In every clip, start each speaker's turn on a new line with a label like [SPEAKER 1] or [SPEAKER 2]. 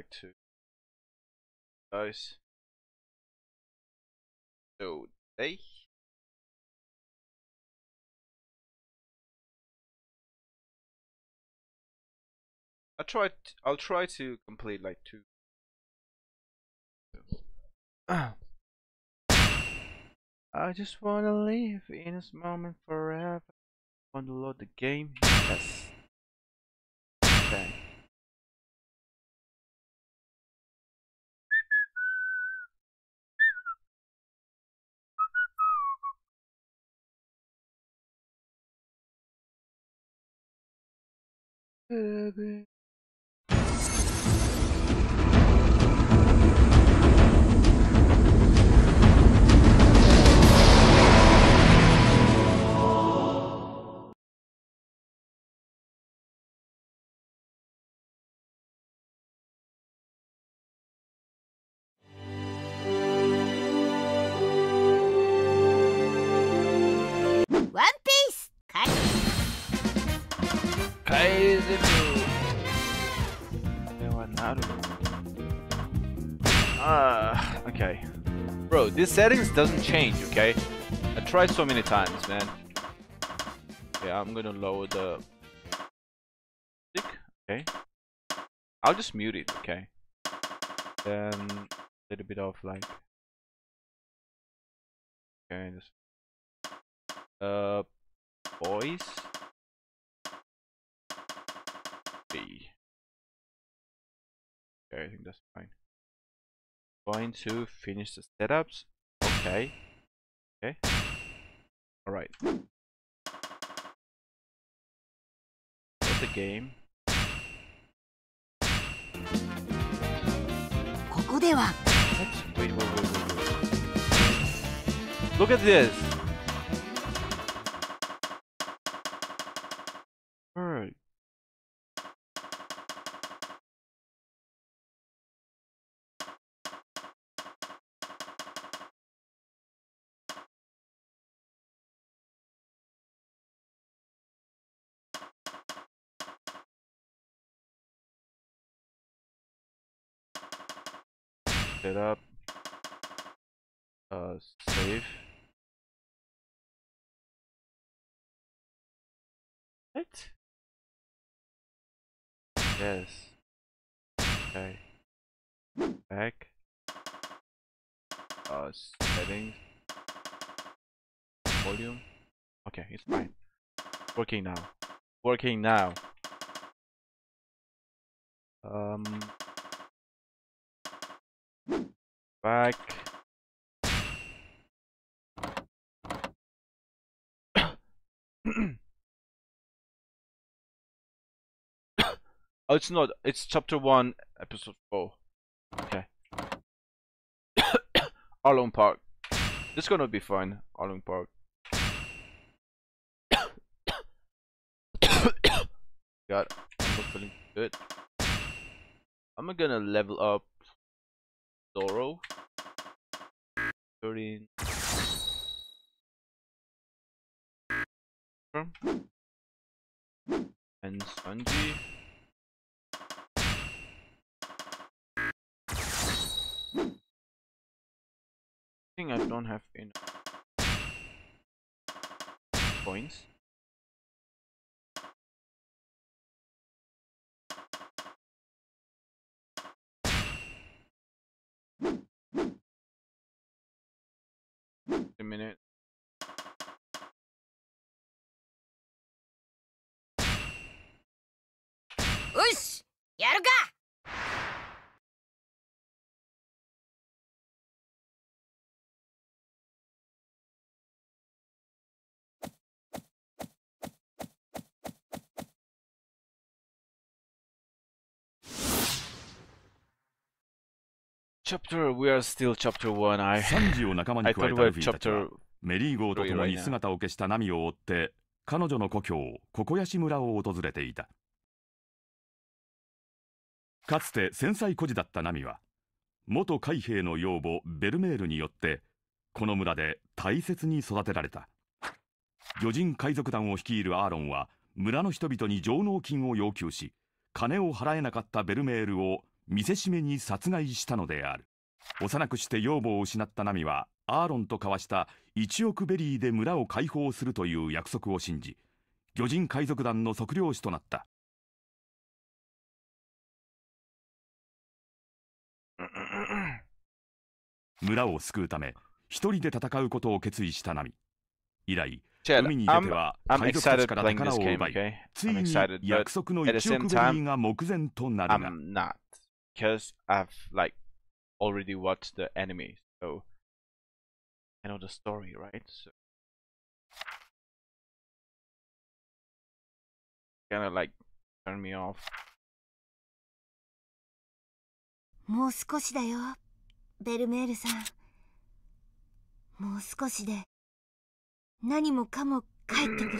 [SPEAKER 1] like to guys. So they I try I'll try to complete like two I just wanna live in this moment forever. Wanna load the game? Yes. Baby. This settings doesn't change, okay? I tried so many times, man. Yeah, I'm gonna lower the okay? I'll just mute it, okay? Then a little bit of like okay, uh voice. Okay, I think that's fine Going to finish the setups. Okay. Okay. Alright. Put the game.
[SPEAKER 2] ここでは
[SPEAKER 1] What? Wait, wait, wait, wait, wait. Look at this. Bird. Up. Uh, save. What? Yes. Okay. Back. Uh, settings. Volume. Okay, it's fine. Working now. Working now. Um. Back. oh, it's not. It's chapter 1, episode 4. Okay. Arlong Park. This is gonna be fun. Arlong Park. God, I'm feeling good. I'm gonna level up Zoro. 13. And Sanji. I think I don't have enough points. Chapter, we are still chapter 1. I,
[SPEAKER 3] サンジを仲間に加えたルフィたちはメリー号と共に姿を消したナミを追って彼女の故郷ココヤシ村を訪れていた。かつて戦災孤児だったナミは元海兵の養母ベルメールによってこの村で大切に育てられた。魚人海賊団を率いるアーロンは村の人々に上納金を要求し金を払えなかったベルメールを見せしめに殺害したのである幼くして養母を失ったナミはアーロンと交わした1億ベリーで村を解放するという約束を信じ魚人海賊団の測量士となった村を救うため一人で戦うことを決意したナミ以来
[SPEAKER 1] Chad,
[SPEAKER 3] 海に出
[SPEAKER 1] I'm,
[SPEAKER 3] ては
[SPEAKER 1] I'm
[SPEAKER 3] 海賊た
[SPEAKER 1] excited
[SPEAKER 3] ちから
[SPEAKER 1] playing
[SPEAKER 3] 宝
[SPEAKER 1] this
[SPEAKER 3] を
[SPEAKER 1] game,
[SPEAKER 3] 奪い
[SPEAKER 1] okay?
[SPEAKER 3] つい
[SPEAKER 1] I'm
[SPEAKER 3] に
[SPEAKER 1] excited, but
[SPEAKER 3] 約束の
[SPEAKER 1] at the
[SPEAKER 3] 1
[SPEAKER 1] same
[SPEAKER 3] 億ベリ
[SPEAKER 1] time,
[SPEAKER 3] ーが目前となるが
[SPEAKER 1] I'm not. Because I've, like, already watched the anime, so I know the story, right? So kind of like turn me off.
[SPEAKER 2] もう少しだよベルメールさんもう少しで何もかも帰ってく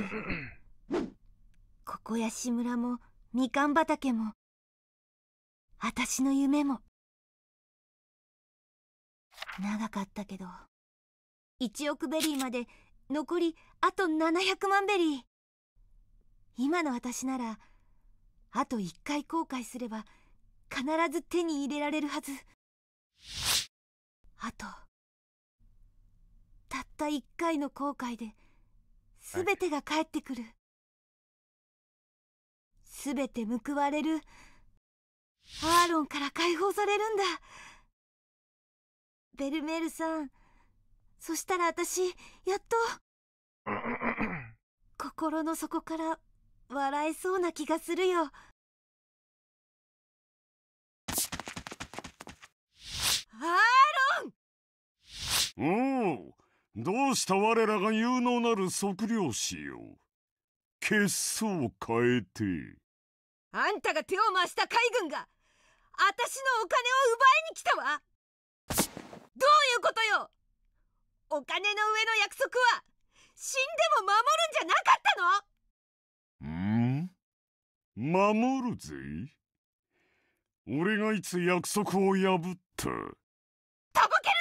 [SPEAKER 2] るココヤシ村もみかん畑も私の夢も。長かったけど1億ベリーまで残りあと700万ベリー。今の私ならあと1回航海すれば必ず手に入れられるはず。あとたった1回の後悔で全てが返ってくる。全て報われるアーロンから解放されるんだ。ベルメールさんそしたら私やっと 心の底から笑えそうな気がするよ。アーロン！
[SPEAKER 4] おおどうした我らが有能なる測量士よ。血相を変えて。
[SPEAKER 2] あんたが手を回した海軍が私のお金を奪いに来たわ。どういうことよ。お金の上の約束は死んでも守るんじゃなかったの。
[SPEAKER 4] ん？守るぜ？俺がいつ約束を破った？
[SPEAKER 2] とぼける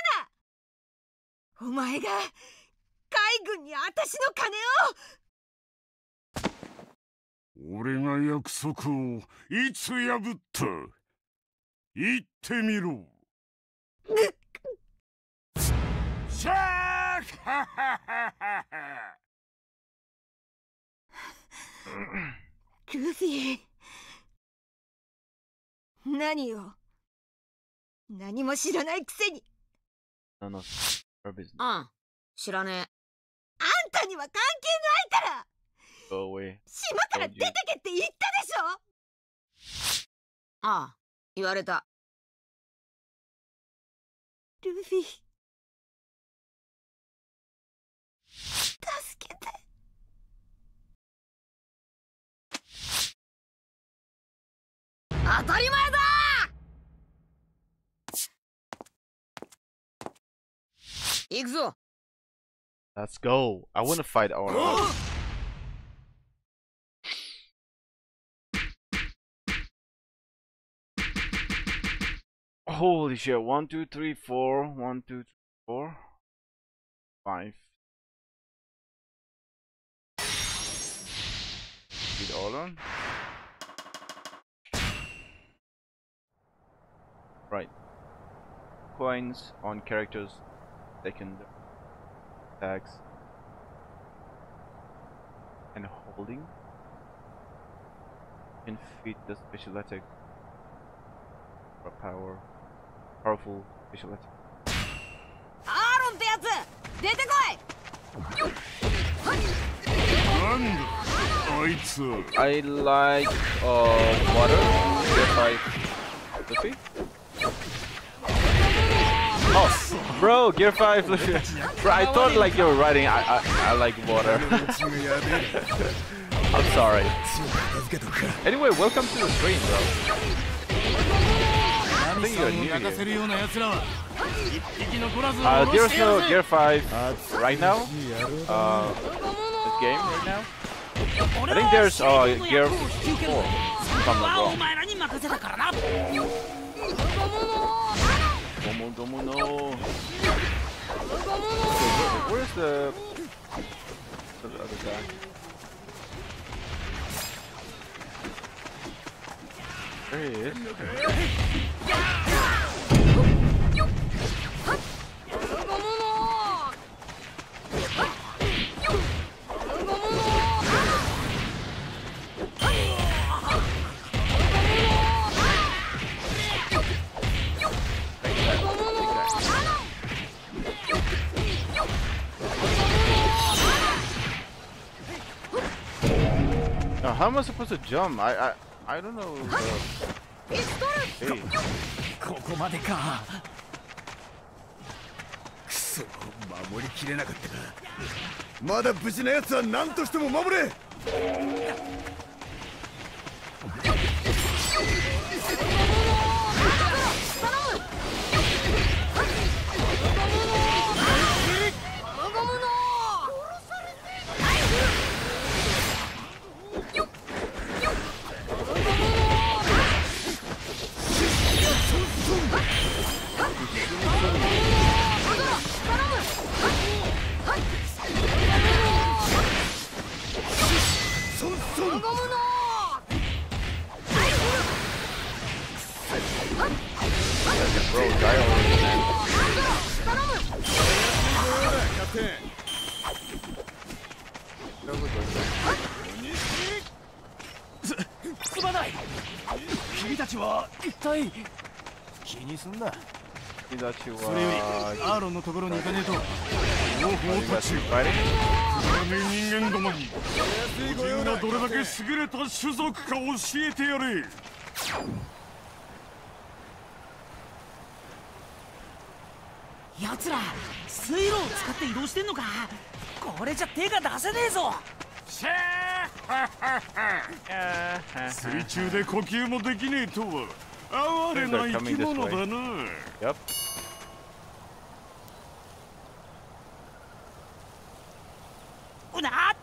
[SPEAKER 2] な。お前が海軍に私の金を。
[SPEAKER 4] 俺が約束をいつ破った？言ってみろシャーハハハハ
[SPEAKER 2] ルフィ何よ何も知らないくせに
[SPEAKER 1] None of our business.
[SPEAKER 5] うん知らねえ
[SPEAKER 2] あんたには関係ないから島から出てけって言ったでしょ
[SPEAKER 5] ああ言われた
[SPEAKER 2] ルフィ助けて
[SPEAKER 5] 当たり前だ行くぞ
[SPEAKER 1] Let's go. I want to fight our. Holy shit! One, two, three, four. One, two, three, four. Five. Speed order. Right. Coins on characters. Second. Tags. And holding. Can feed the special attack. Power. Powerful special attack.
[SPEAKER 2] アーロンってやつ出てこい
[SPEAKER 4] なんだあいつは
[SPEAKER 1] I like uh water. If I Luffy. Oh, bro, Gear Five. Luffy. bro, I thought like you were writing. I I, I like water. I'm sorry. Anyway, welcome to the stream, bro. you're new here. Uh, there's no Gear 5 right now, uh, this game right now. I think there's uh, Gear 4, if I'm not wrong. Domo, domo, no. Where's the... the other guy? How am I supposed to jump? I I I don't know. Uh, hey,
[SPEAKER 6] ここまでかくそ守りきれなかったかまだ無事な奴は何としても守れそちは一体気にすんな
[SPEAKER 1] Hidachi
[SPEAKER 6] それより.アーロンのところに行かねえと両方たち?
[SPEAKER 4] 人間どもに自分がどれだけ優れた種族か教えてやれ
[SPEAKER 7] 奴ら水路を使って移動してんのかこれじゃ手が出せねえぞ
[SPEAKER 4] 水中で呼吸もできねえとは哀れな生き物だな
[SPEAKER 1] Yep.
[SPEAKER 7] な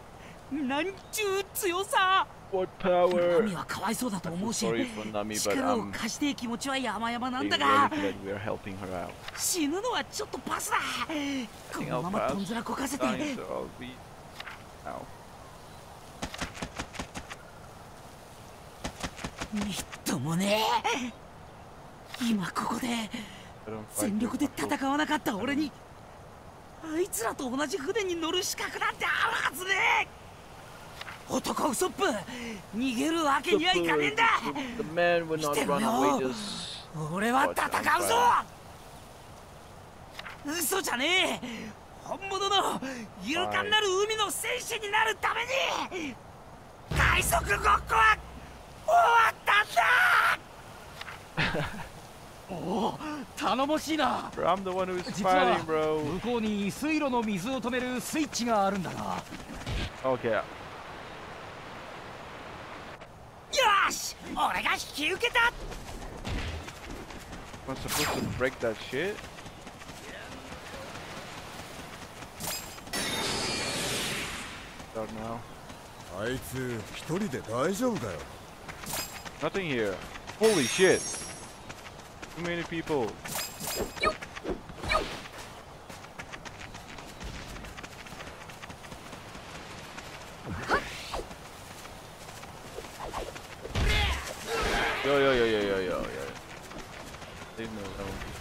[SPEAKER 7] なんちゅう強さ
[SPEAKER 1] What
[SPEAKER 7] ナ
[SPEAKER 1] power?
[SPEAKER 7] ミはかわいそうだと思うし
[SPEAKER 1] Nami,
[SPEAKER 7] 力を貸して気持ちは山々なんだが.死ぬのはちょっとパスだこのままとんずらこかせて
[SPEAKER 1] Dying, so I'll be. Ow.
[SPEAKER 7] みっともねえ今ここで全力で戦わなかった俺にあいつらと同じ船に乗る資格なんてあるはずねえ男ウソップ逃げるわけにはいかねえんだ
[SPEAKER 1] The man will not
[SPEAKER 7] Stay
[SPEAKER 1] run
[SPEAKER 7] low.
[SPEAKER 1] away just.
[SPEAKER 7] 俺は戦うぞ嘘じゃねえ本物の勇敢なる海の戦士になるために海賊ごっこは終わったおお頼もしいな
[SPEAKER 1] Bro, I'm the one who's
[SPEAKER 7] 実は
[SPEAKER 1] fighting, bro.
[SPEAKER 7] 向こうに水路の水を止めるスイッチがあるんだな
[SPEAKER 1] Okay.
[SPEAKER 7] よし俺が引き受けた
[SPEAKER 1] I'm supposed to break that shit? Start now.
[SPEAKER 6] あいつ一人で大丈夫かよ
[SPEAKER 1] Nothing here. Holy shit. Too many people. Yo, yo, yo, yo, yo, yo, yo. Leave me alone.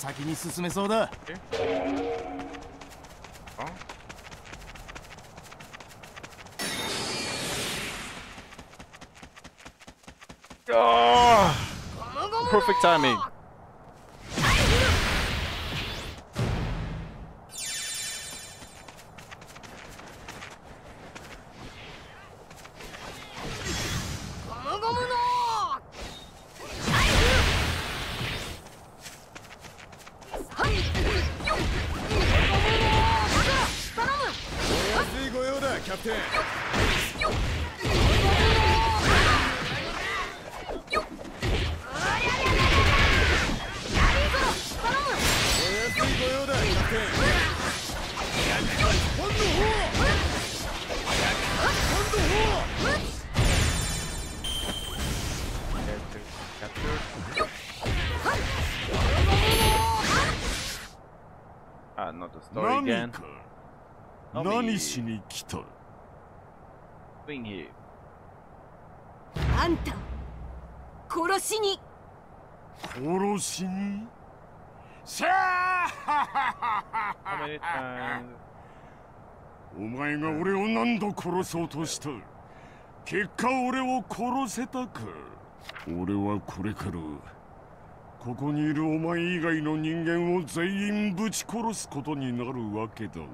[SPEAKER 6] 先に進めそうだ
[SPEAKER 1] ああ perfect timing
[SPEAKER 4] 何.しに来た？
[SPEAKER 2] あんた殺しに
[SPEAKER 4] 殺しに？さあ
[SPEAKER 1] How many times?
[SPEAKER 4] お前が俺を何度殺そうとした結果俺を殺せたか俺はこれからここにいるお前以外の人間を全員ぶち殺すことになるわけだが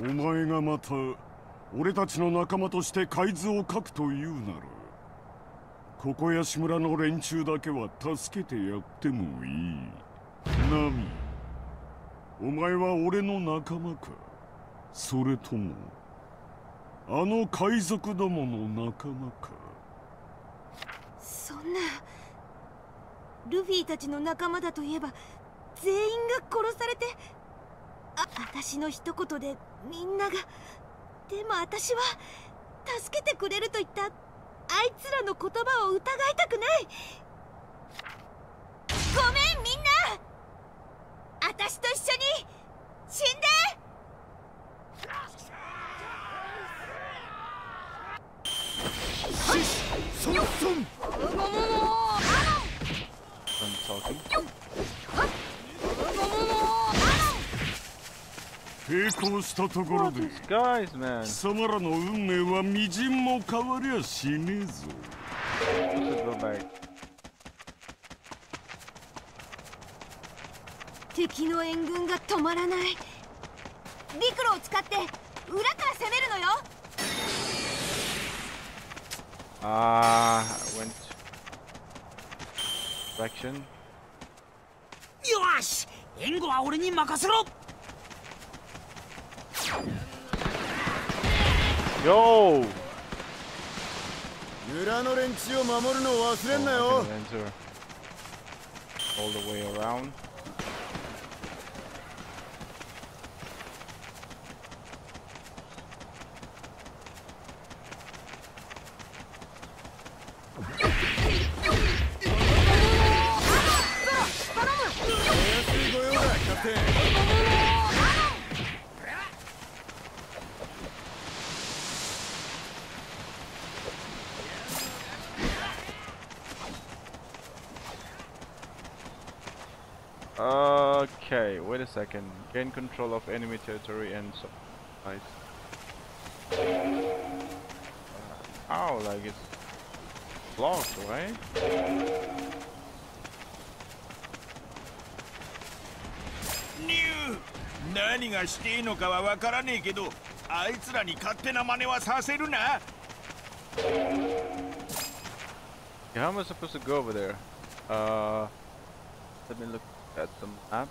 [SPEAKER 4] お前がまた俺たちの仲間として海図を書くというならここやし村の連中だけは助けてやってもいい。ナミお前は俺の仲間か？それともあの海賊どもの仲間か？
[SPEAKER 2] そんなルフィたちの仲間だといえば全員が殺されてあ私の一言でみんながでも私は助けてくれると言ったあいつらの言葉を疑いたくない。ごめんみんな。私と一緒に死んで。
[SPEAKER 8] そそん
[SPEAKER 1] I'm talking.
[SPEAKER 4] 並行したところで?貴様らの運命はみじんも変わりゃしねえぞ.
[SPEAKER 2] 敵の援軍が止まらない陸路を使って裏から攻めるのよ
[SPEAKER 1] Ah, I went direction.
[SPEAKER 9] よし援護は俺に任せろ
[SPEAKER 1] Yo!
[SPEAKER 8] 村の連中を守るのを忘れんな
[SPEAKER 1] Oh,
[SPEAKER 8] よ
[SPEAKER 1] I can enter all the way around. second. Gain control of enemy territory and so nice. Oh, like it's blocked, right?
[SPEAKER 10] ニュー何がしていいのかはわからねえけどあいつらに勝手な真似はさせるな
[SPEAKER 1] Yeah, how am I supposed to go over there? Uh, let me look at the map.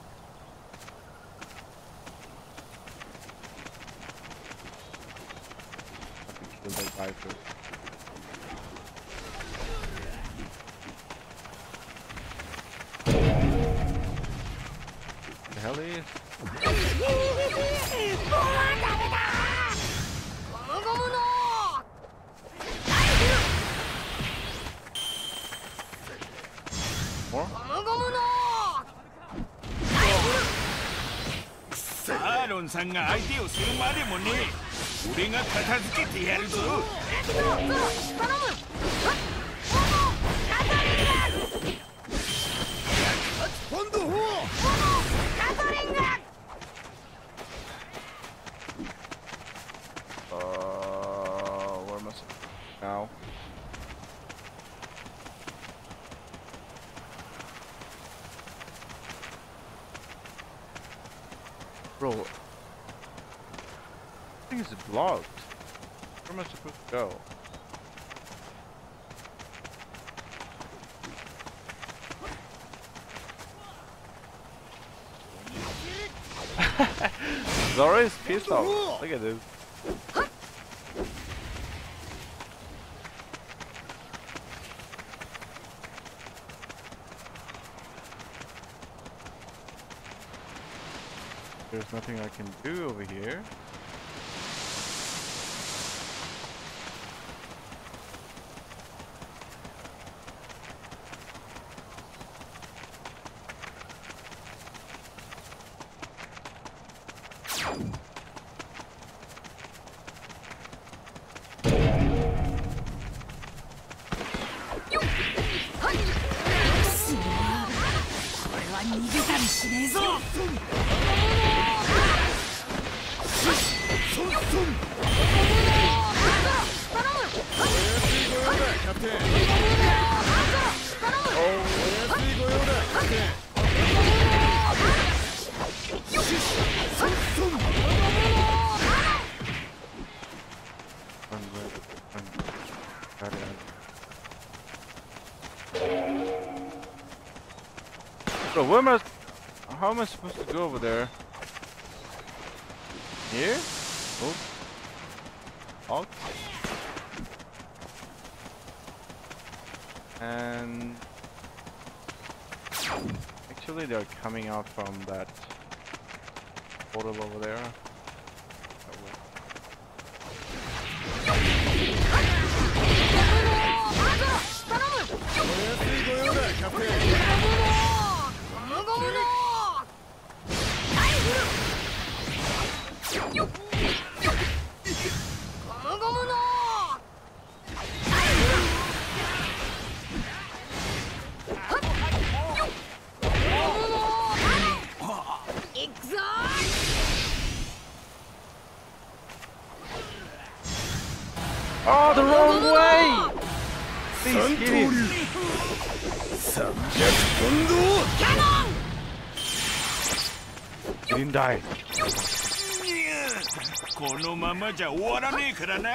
[SPEAKER 1] I have to kill that guy first. The hell is?
[SPEAKER 10] アーロンさんが相手をするまでもね俺が片付けてやるぞ。
[SPEAKER 8] 今
[SPEAKER 1] pissed off. Look at this. There's nothing I can do over here. Where am I? How am I supposed to go over there? Here? Oh. And actually, they're coming out from that portal over there. ダイ
[SPEAKER 10] このままじゃ終わらねえからな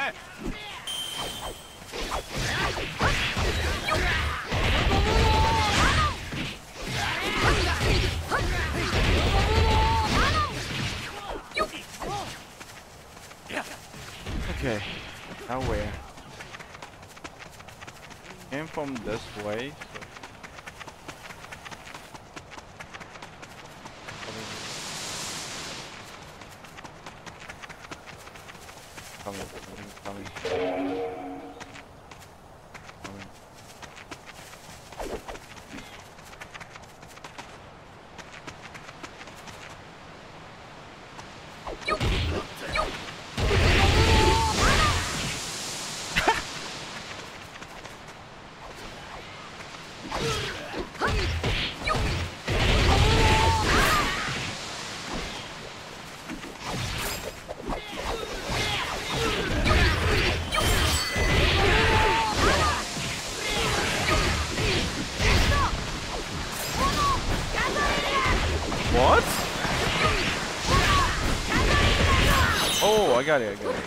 [SPEAKER 1] Okay, now where? Came from this way, so coming, coming, coming. Got it, I got it.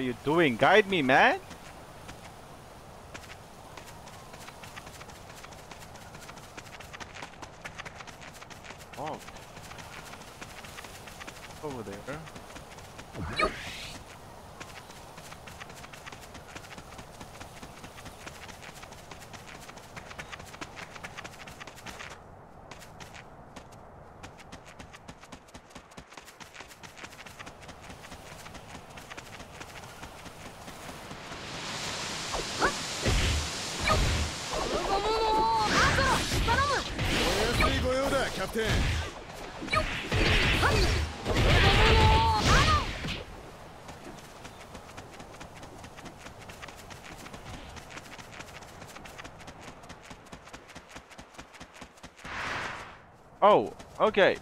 [SPEAKER 1] Are you doing? Guide me, man! Oh. Over there. Oh, okay.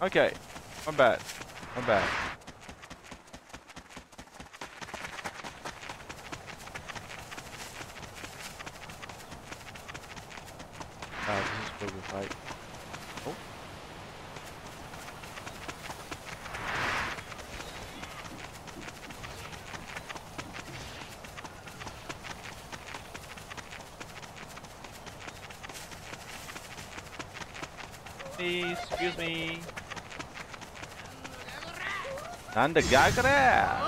[SPEAKER 1] Okay. I'm bad. I'm bad. Ah, this is we fight. なんだ逆だ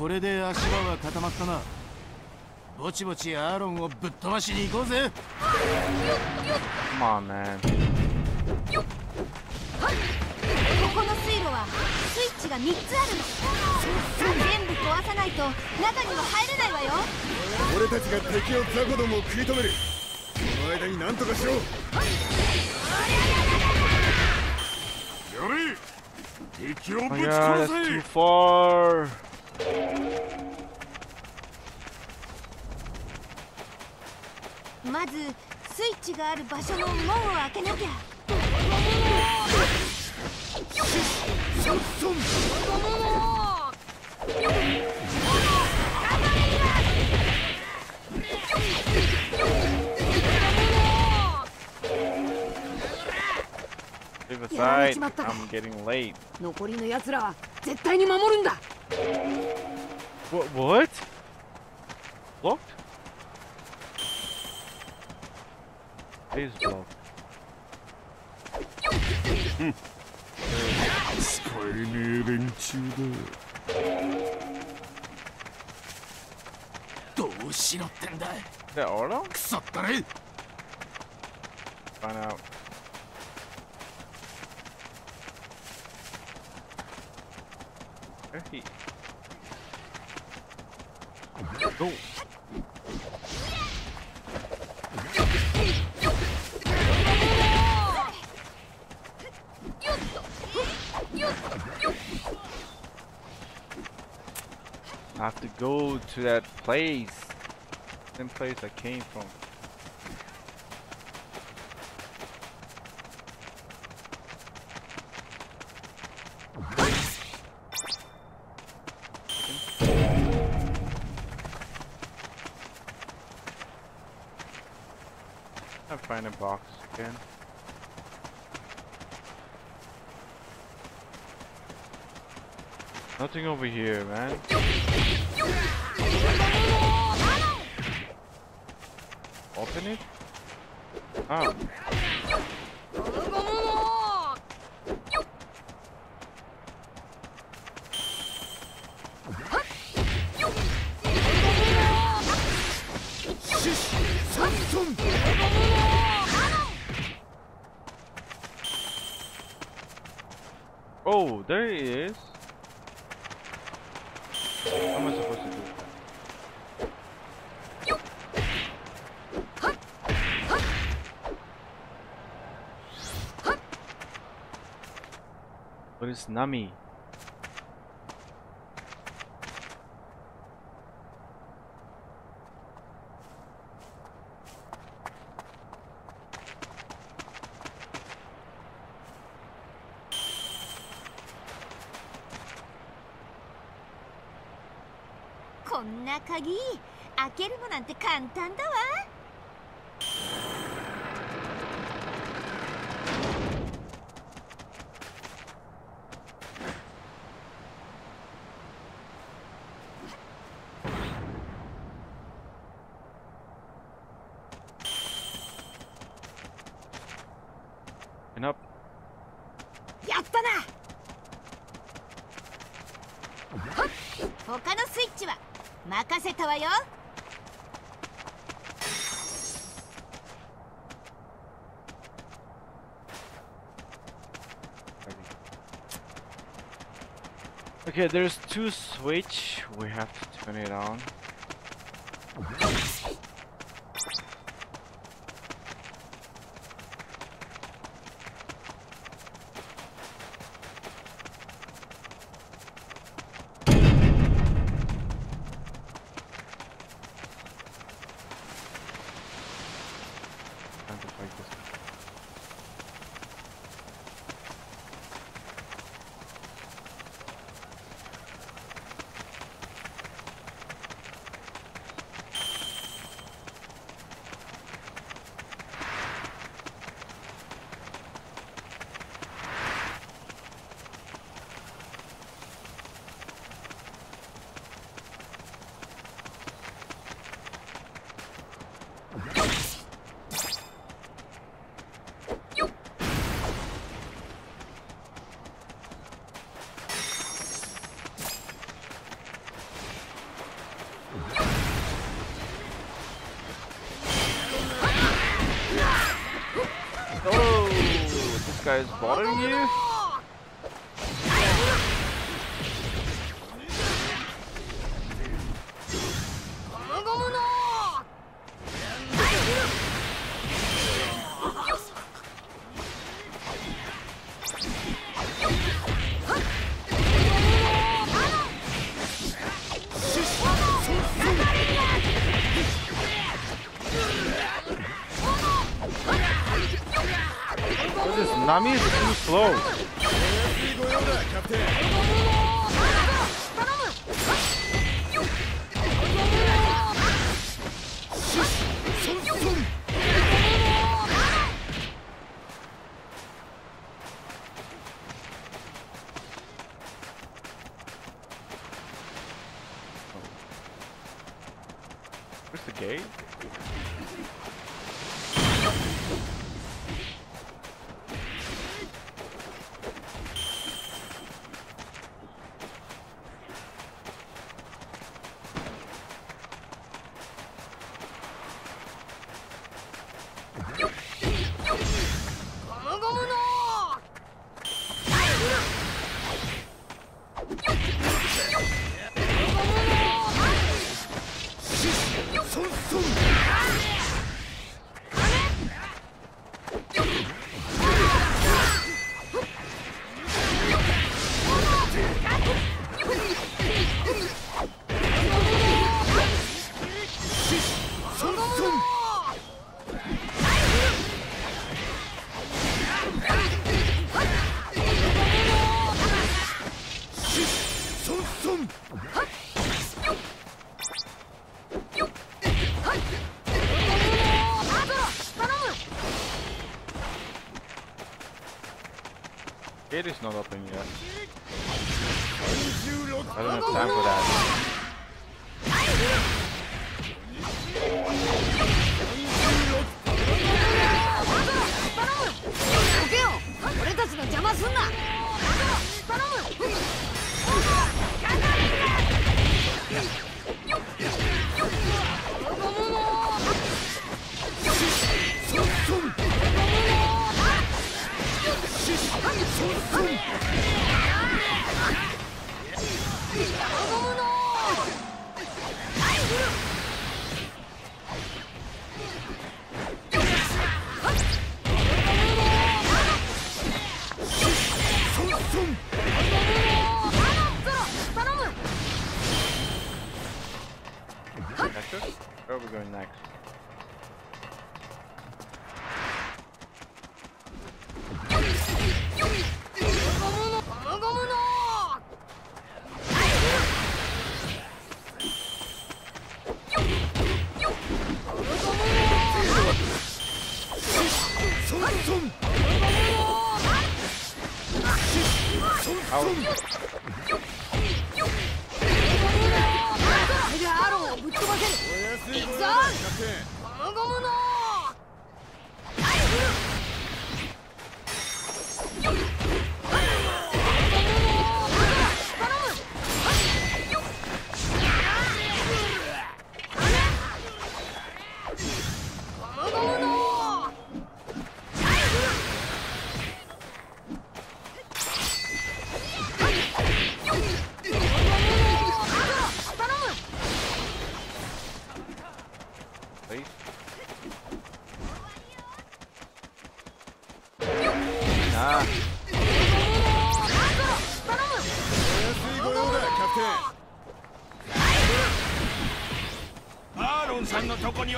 [SPEAKER 8] これで足場は固まったな。ぼちぼちアーロンをぶっ飛ばしに行こうぜ。
[SPEAKER 1] Come on, man.
[SPEAKER 2] ここの水路はスイッチが3つあるの。全部壊さないと中には入れないわよ。
[SPEAKER 4] 俺たちが敵を雑魚どもを食い止める。その間に何とかしろ。やれ敵をぶ
[SPEAKER 1] Oh
[SPEAKER 4] ち殺
[SPEAKER 1] that's too
[SPEAKER 4] せ
[SPEAKER 1] far.
[SPEAKER 2] まずスイッチがある場所の門を開けなきゃ「
[SPEAKER 1] Leave
[SPEAKER 5] やられ
[SPEAKER 1] aside.
[SPEAKER 5] ちまったか
[SPEAKER 1] I'm getting late.
[SPEAKER 5] 残りの奴らは絶対に守るんだ
[SPEAKER 1] What? What? Locked? It is blocked.
[SPEAKER 8] Hmm.
[SPEAKER 1] That Orlo? Find out. Where he I have to go to that place. Same place I came from. Box again. Nothing over here, man. Open it? Oh. Oh, there he is. How am I supposed to do that? What is Nami?「
[SPEAKER 2] こんな鍵開けるのなんて簡単だわ」
[SPEAKER 1] Okay, there's two switch. We have to turn it on. Bothering you? What is this? Nami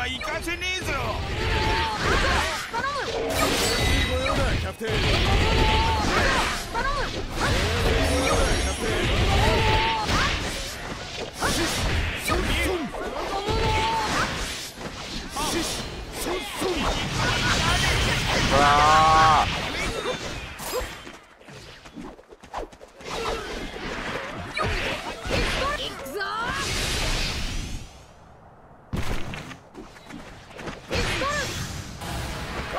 [SPEAKER 5] は行か
[SPEAKER 8] せ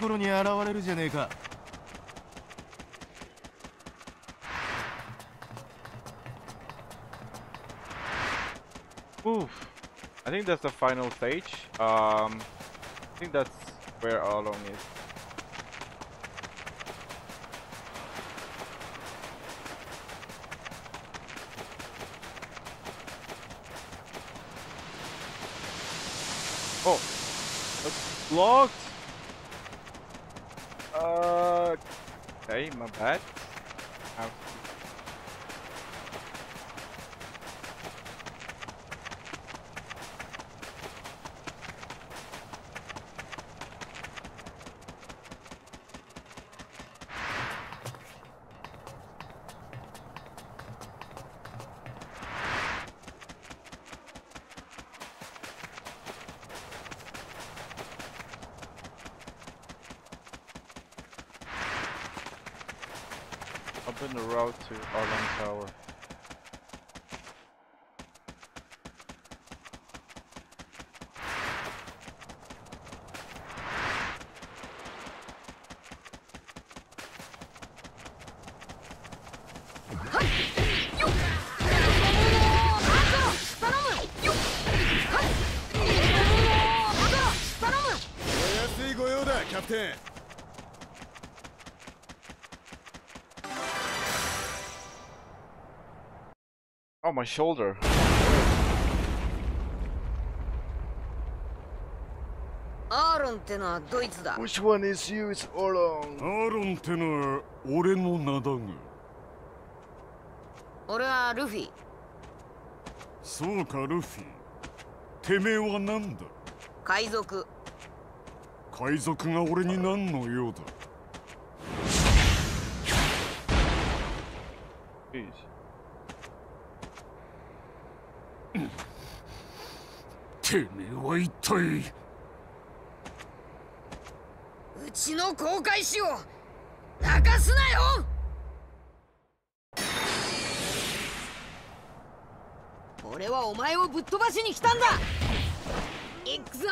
[SPEAKER 8] ころに現れるじゃねえか
[SPEAKER 1] Oof. I think that's the final stage. Um, I think that's where Along is. Oh, it's blocked. My bad. my shoulder.
[SPEAKER 6] Which one is you? It's
[SPEAKER 4] Oron. Aron ってのは俺の名だが。
[SPEAKER 5] 俺はルフィ。
[SPEAKER 4] そうか、ルフィ。てめえはなんだ？
[SPEAKER 5] 海賊。
[SPEAKER 4] 海賊が俺に何の用だ？一体。
[SPEAKER 5] うちの航海士を泣かすなよ。俺はお前をぶっ飛ばしに来たんだ。行くぞ。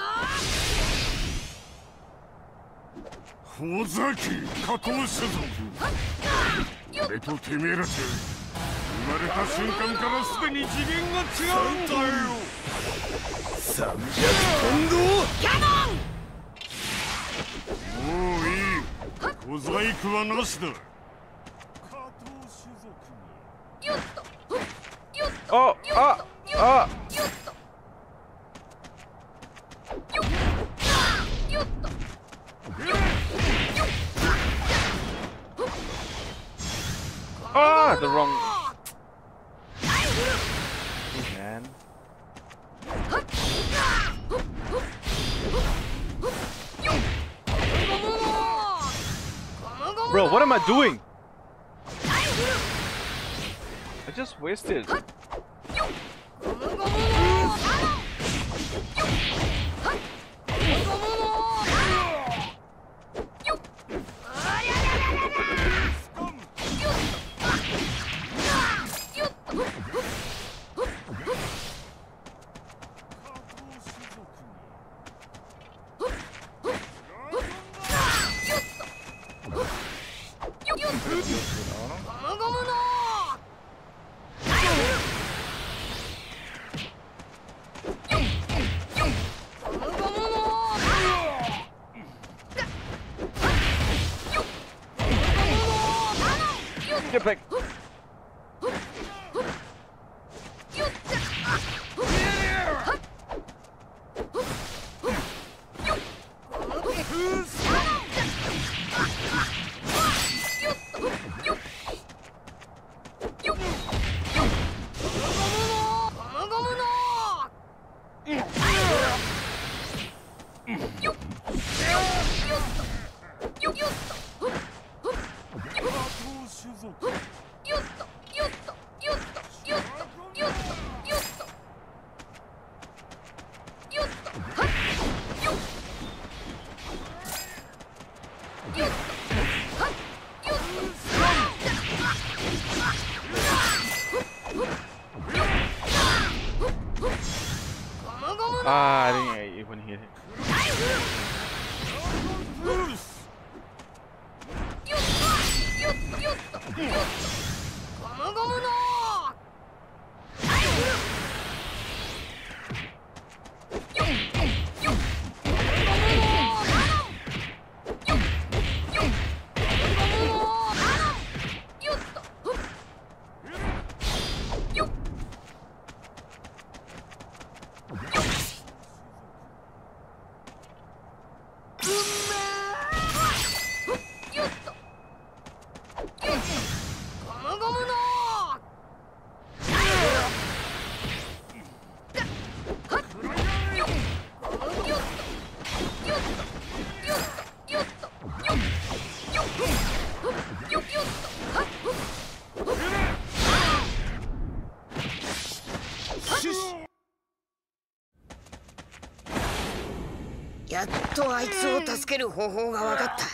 [SPEAKER 4] 尾崎加藤種族俺とてめえらじまれた瞬間からすでに次元が違うんだよ。
[SPEAKER 6] 300ポンド
[SPEAKER 5] キャノ
[SPEAKER 4] ン！もういい小細工はなしだ。
[SPEAKER 5] よっと。よっ
[SPEAKER 1] と。あああ
[SPEAKER 5] よっと。よっよっと。
[SPEAKER 1] Ah, the wrong. Bro, what am I doing? I just wasted.
[SPEAKER 5] やっとあいつを助ける方法が分かった。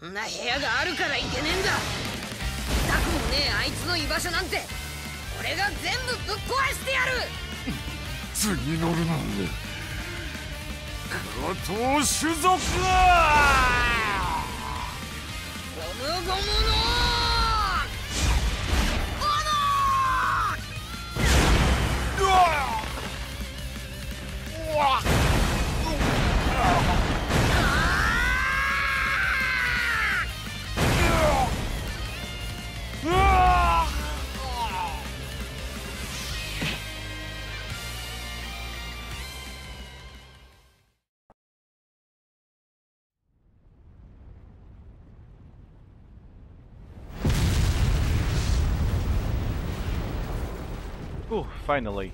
[SPEAKER 5] こんな部屋があるからいけねえんだ。痛くもねえあいつの居場所なんて。俺が全部ぶっ壊してやる。
[SPEAKER 4] 次乗るなんで加藤種族ゴ
[SPEAKER 5] ムゴムの
[SPEAKER 1] Ooh, finally.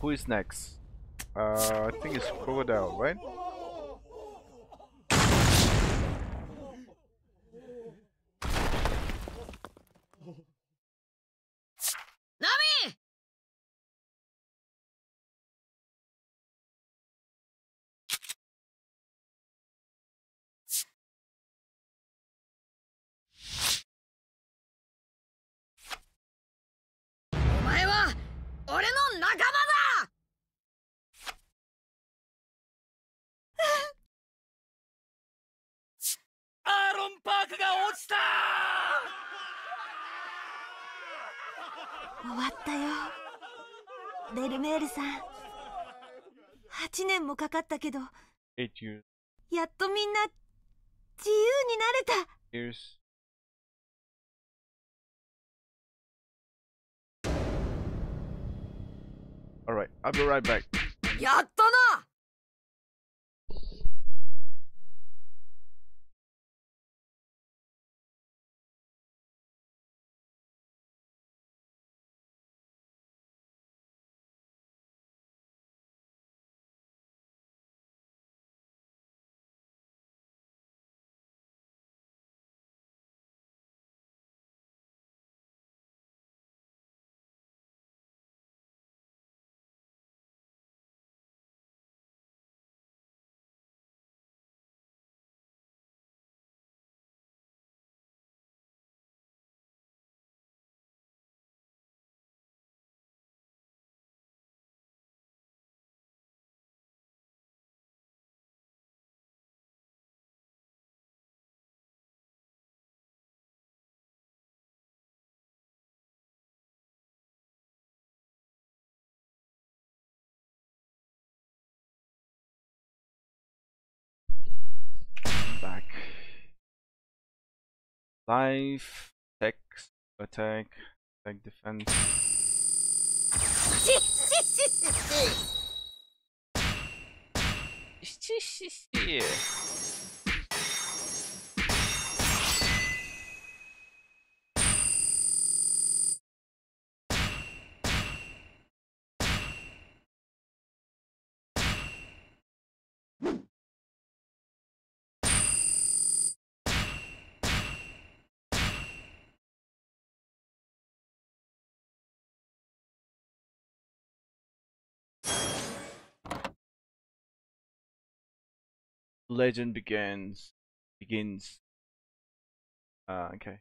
[SPEAKER 1] Who is next? Uh, I think it's Crocodile, right?
[SPEAKER 9] ン・パークが落ちた
[SPEAKER 2] 終わったよベルメールさん8年もかかったけど.やっとみんな自由になれた
[SPEAKER 1] Years. Alright, I'll be right back.
[SPEAKER 5] やったな
[SPEAKER 1] Life, text, attack, attack defense.
[SPEAKER 5] ししししし
[SPEAKER 1] Yeah. Legend begins. Begins. Uh, okay.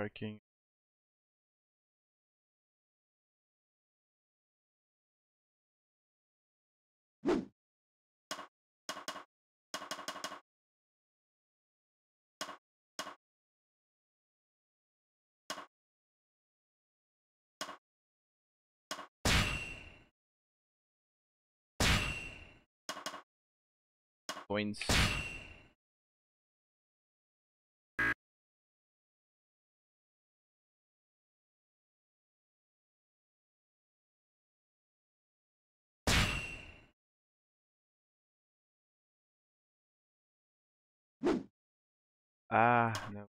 [SPEAKER 1] hiking. Coins Ah, no.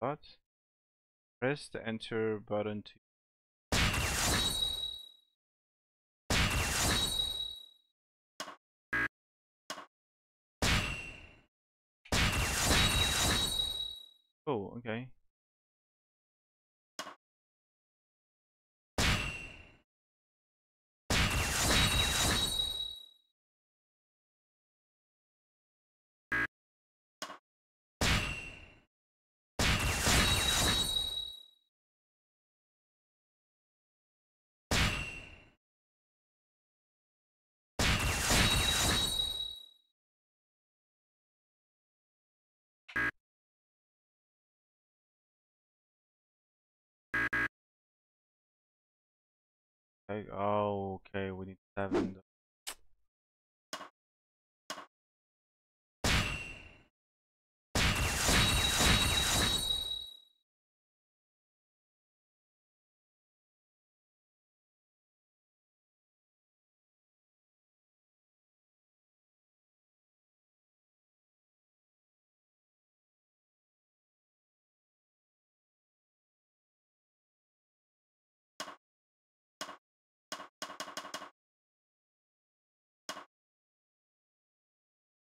[SPEAKER 1] What? Press the enter button to Oh, okay. Okay. Oh,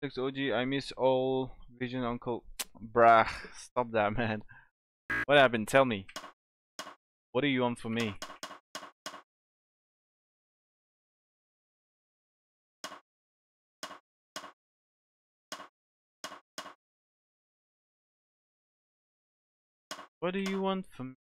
[SPEAKER 1] Six OG, I miss all Vision Uncle. Bruh, stop that, man. What happened? Tell me. What do you want from me? What do you want from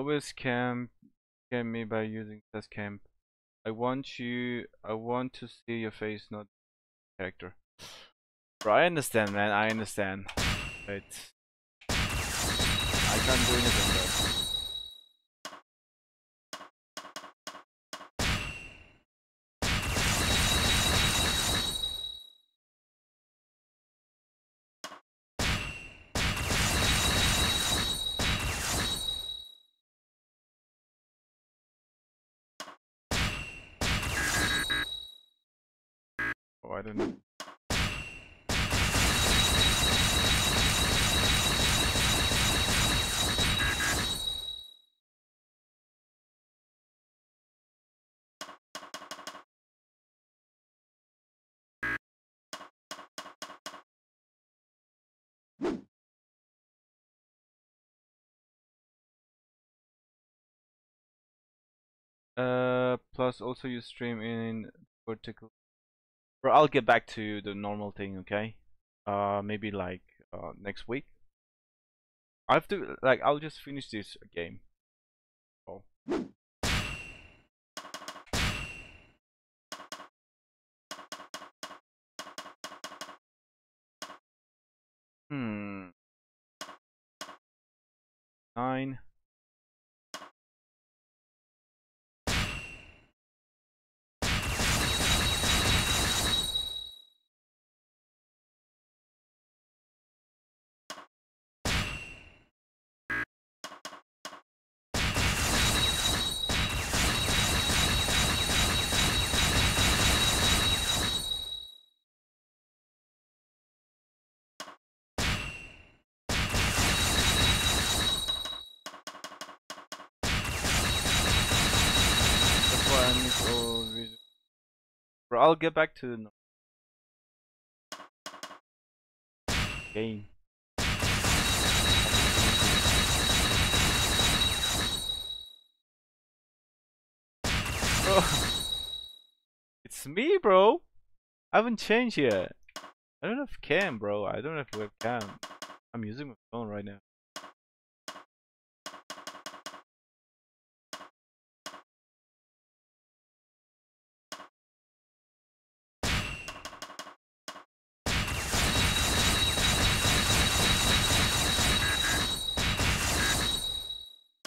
[SPEAKER 1] Always camp scam me by using test camp. I want you I want to see your face, not character. Bro, I understand man, I understand. But I can't do anything though. I don't. Uh, plus also you stream in vertical Bro, I'll get back to the normal thing, okay? Uh, maybe like uh, next week. I have to like I'll just finish this game. Oh. Hmm. Nine. Bro, I'll get back to the game. It's me, bro. I haven't changed yet. I don't have cam, bro. I don't have webcam. I'm using my phone right now.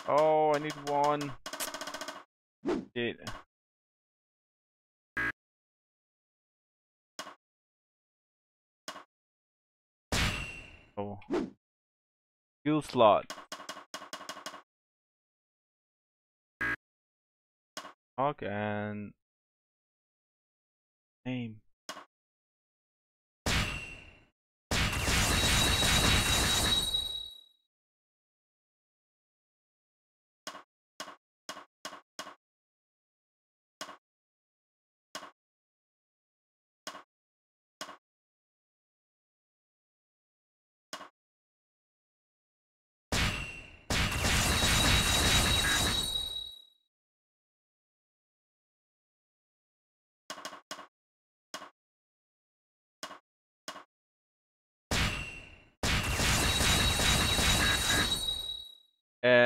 [SPEAKER 1] Oh, I need one. Shit. Oh. Skill slot. Okay, and name.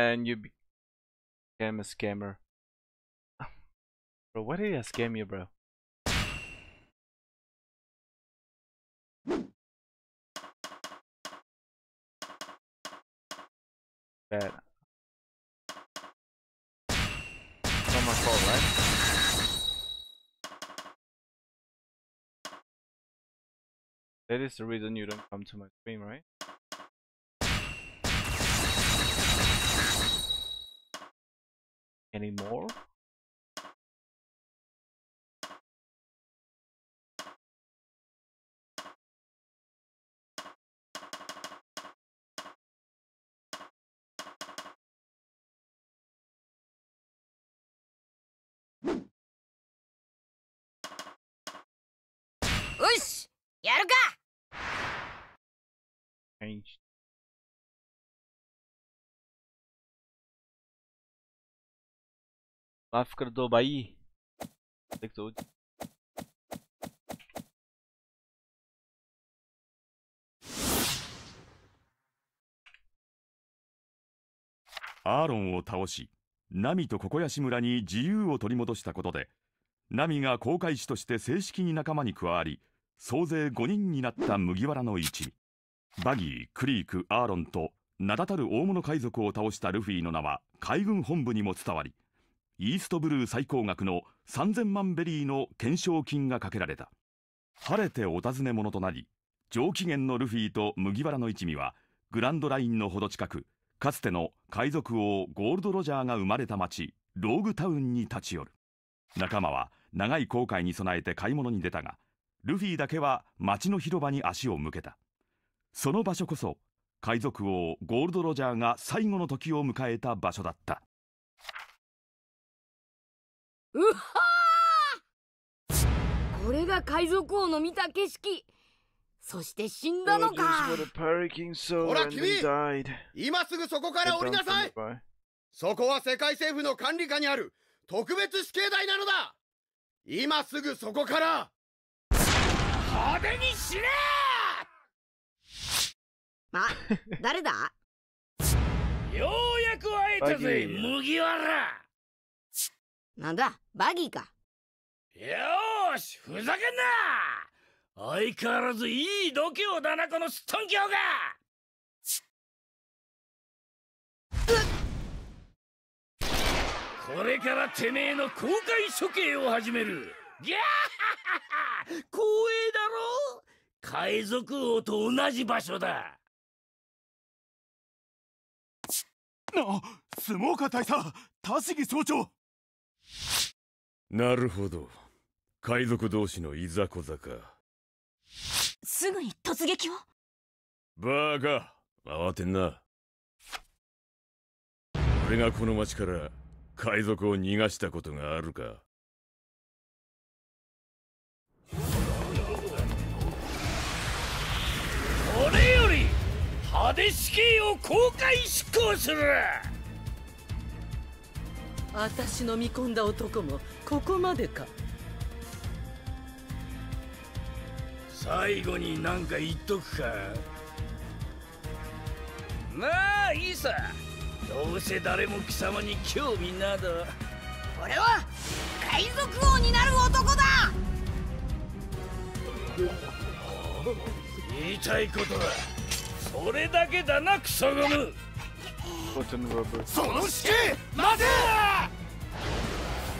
[SPEAKER 1] Then you became a scammer. bro, why did I scam you, bro? Bad. Not my fault, right? That is the reason you don't come to my stream, right? Anymore? माफ कर दो भाई देख तो
[SPEAKER 3] アーロンを倒しナミとココヤシ村に自由を取り戻したことでナミが航海士として正式に仲間に加わり総勢5人になった麦わらの一味バギークリークアーロンと名だたる大物海賊を倒したルフィの名は海軍本部にも伝わり イーストブルー最高額の3000万ベリーの懸賞金がかけられた。晴れてお尋ね者となり上機嫌のルフィと麦わらの一味はグランドラインのほど近くかつての海賊王ゴールド・ロジャーが生まれた町ローグタウンに立ち寄る。仲間は長い航海に備えて買い物に出たがルフィだけは町の広場に足を向けた。その場所こそ海賊王ゴールド・ロジャーが最後の時を迎えた場所だった。
[SPEAKER 11] うはこれが海賊王の見た景色。そして死んだのか。
[SPEAKER 6] ほら君今すぐそこから降りなさい。そこは世界政府の管理下にある。特別死刑台なのだ。今すぐそこから。
[SPEAKER 9] 派手に死ね！
[SPEAKER 11] あ、誰だ？
[SPEAKER 9] ようやく会えたぜ、麦わら
[SPEAKER 11] なんだ、バギーか。
[SPEAKER 9] よし、ふざけんな。相変わらずいい度胸だな、このすっとんきょうが。これからてめえの公開処刑を始める。ギャー光栄だろ？海賊王と同じ場所だ。
[SPEAKER 8] な相撲家大佐田杉総長
[SPEAKER 4] なるほど。海賊同士のいざこざか。
[SPEAKER 11] すぐに突撃を？
[SPEAKER 4] バーカ。慌てんな。俺がこの町から海賊を逃がしたことがあるか。
[SPEAKER 9] 俺より派手死刑を公開執行する
[SPEAKER 12] 私の見込んだ男もここまでか。
[SPEAKER 9] 最後に何か言っとくか。まあいいさ。どうせ誰も貴様に興味など。
[SPEAKER 5] 俺は海賊王になる男だ。
[SPEAKER 9] 言いたいことはそれだけだなクソゴム
[SPEAKER 6] その死刑待て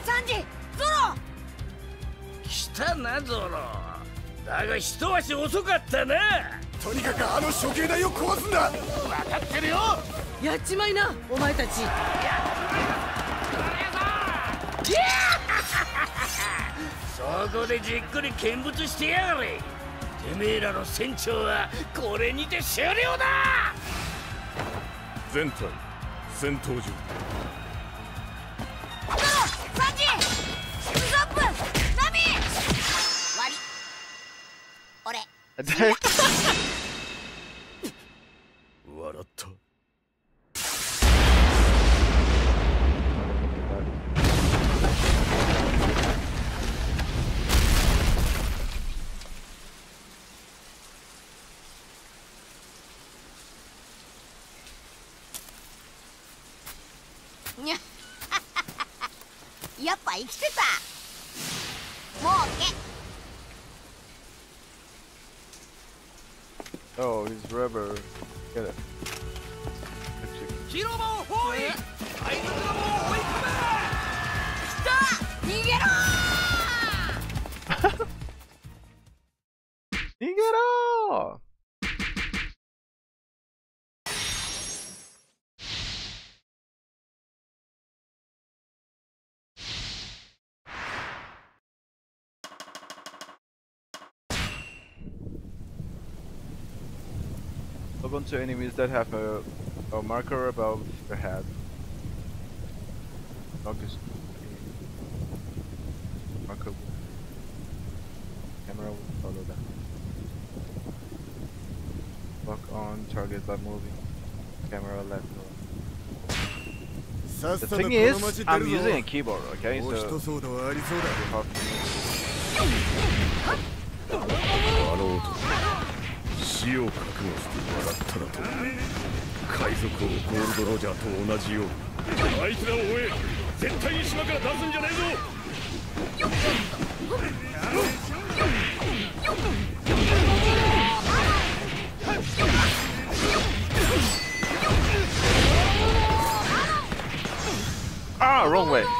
[SPEAKER 5] サンジゾロ！
[SPEAKER 9] 来たなゾロ。だが一足遅かったな。
[SPEAKER 6] とにかくあの処刑台を壊すんだ！
[SPEAKER 9] 分かってるよ。
[SPEAKER 12] やっちまいなお前たち。
[SPEAKER 9] そこでじっくり見物してやがれ。てめえらの船長はこれにて終了だ
[SPEAKER 4] 全体戦闘中 笑った
[SPEAKER 6] やっぱ生きてた。もうけ。
[SPEAKER 1] Oh, he's rubber. Get it.
[SPEAKER 9] 広場を包囲海賊どもを追い込め
[SPEAKER 6] 来た逃げろ
[SPEAKER 1] to enemies that have a, a marker above their head. Focus. Marker. Camera will follow that. Lock on target by moving. Camera left. The thing is, I'm using a keyboard, okay? So
[SPEAKER 13] it's. 死を覚悟して笑ったらと海賊王ゴールドロジャーと同じようにあいつらを追え絶対に島から出すんじゃねえぞ
[SPEAKER 1] Ah, wrong way.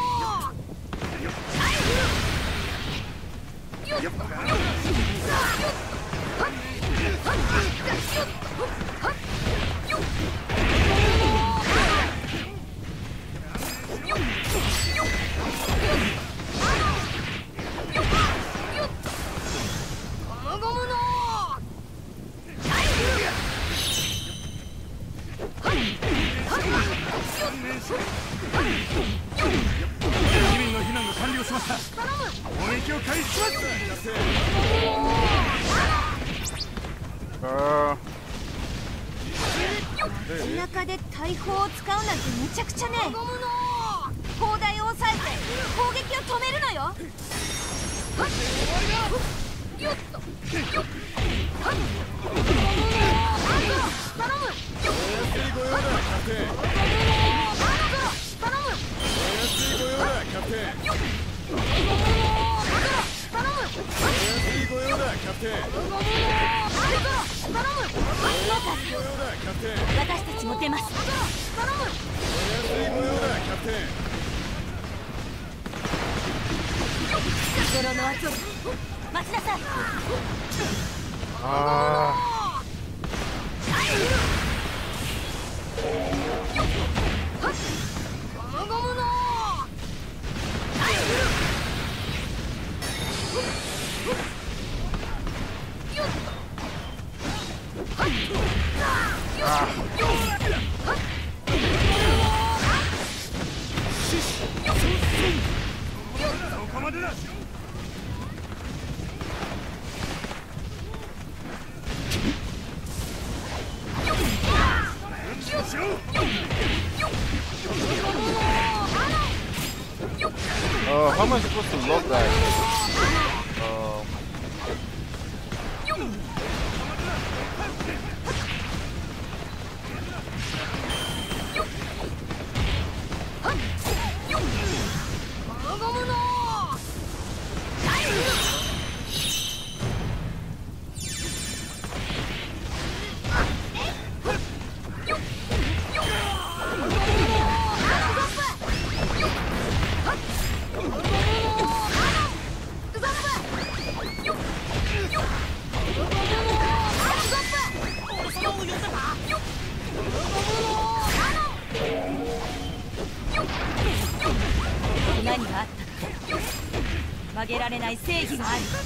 [SPEAKER 6] うっ!ない正義がある。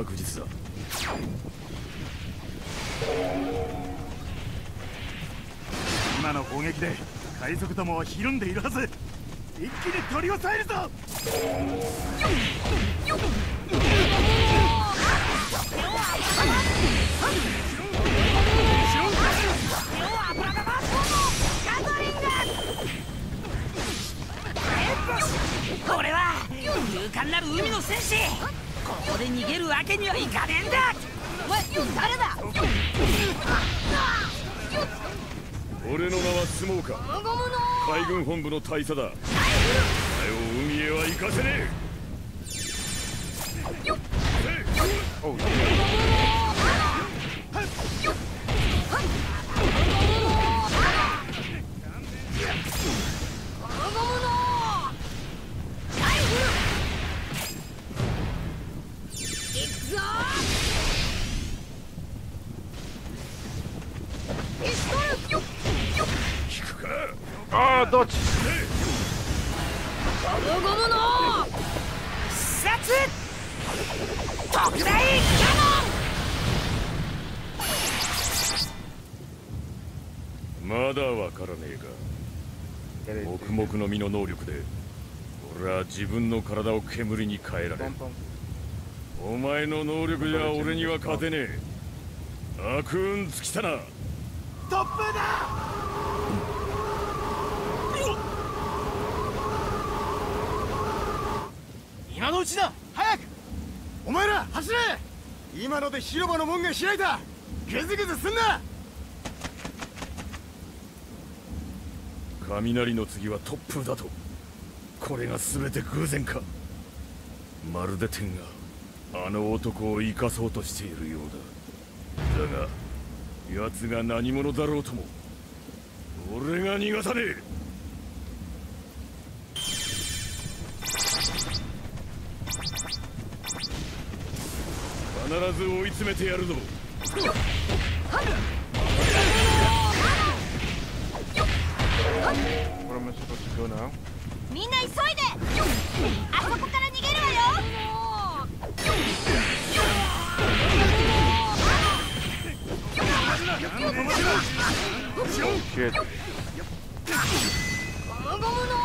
[SPEAKER 13] 確実だ。
[SPEAKER 7] 今の攻撃で海賊どもはひるんでいるはず。一気に取り押さえるぞ。
[SPEAKER 13] 大佐だ。わからねえか黙々の実の能力で俺は自分の体を煙に変えられる。お前の能力じゃ俺には勝てねえ。悪運尽きたな。
[SPEAKER 7] 突風だ！今のうちだ！早く！お前ら走れ！今ので広場の門が開いた！グズグズすんな
[SPEAKER 13] 雷の次は突風だと。これが全て偶然か。まるで天があの男を生かそうとしているようだ。だが奴が何者だろうとも俺が逃がさねえ。必ず追い詰めてやるぞ。
[SPEAKER 2] みんな急いであそこから逃げるわよ。
[SPEAKER 14] ゴムの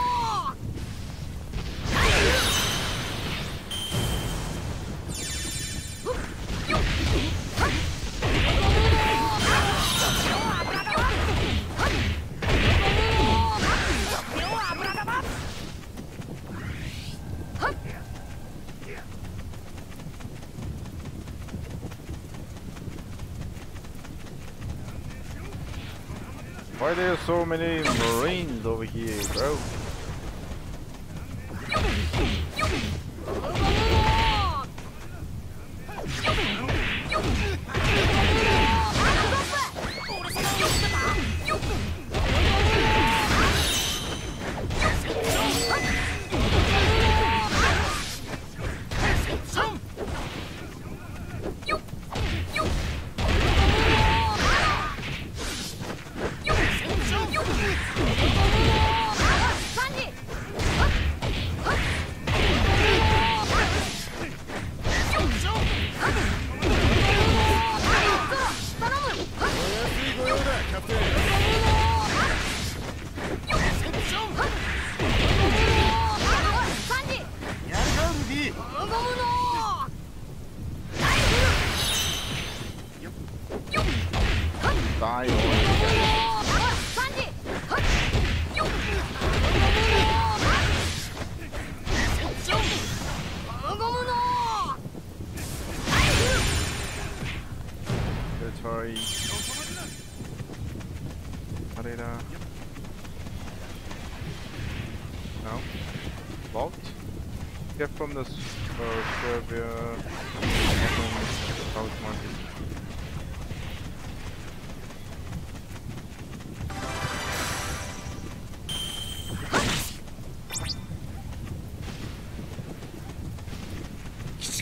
[SPEAKER 1] ー Why are there so many marines over here, bro?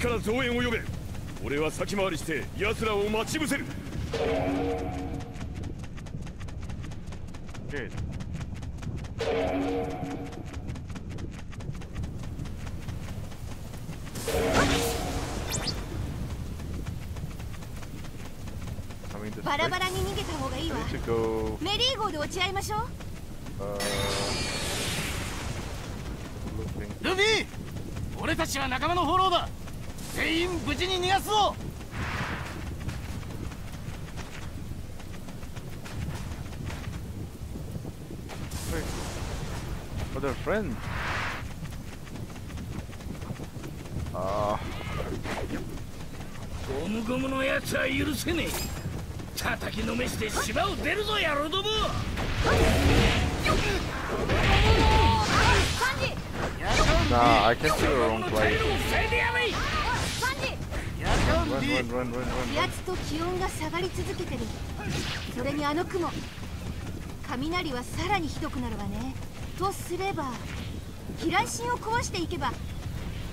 [SPEAKER 7] か
[SPEAKER 13] ら増援を呼べ。俺は先回りして奴らを待ち伏せる。
[SPEAKER 2] バラバラに逃げた方がいいメリーゴーで落ち合いましょう、
[SPEAKER 8] ルー俺たちは仲間のフォローだ。全員無事に逃がすぞ
[SPEAKER 1] friend. ああ。
[SPEAKER 9] ゴムゴムのやつは許せねえ。叩きのめして島を出るぞ野郎ども。
[SPEAKER 1] Nah, I can see the wrong place.
[SPEAKER 2] 気圧と気温が下がり続けてる。それにあの雲雷はさらにひどくなるわね。とすれば飛来心を壊していけば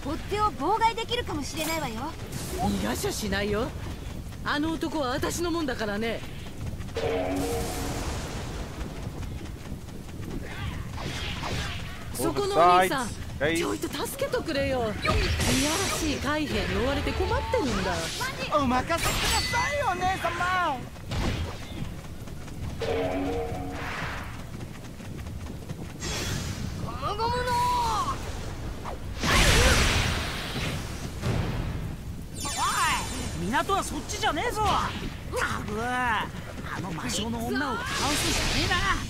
[SPEAKER 2] 追っ手を妨害できるかもしれないわよ。
[SPEAKER 12] 逃がしゃしないよ。あの男は私のもんだからね。そこのお兄さんちょいと助けとくれよ。いやらしい海兵に追われて困ってるんだ。
[SPEAKER 8] お任せくださいお姉様。
[SPEAKER 11] ゴムゴムの
[SPEAKER 9] おい港はそっちじゃねえぞ。たぶあの魔性の女を倒すしかねえな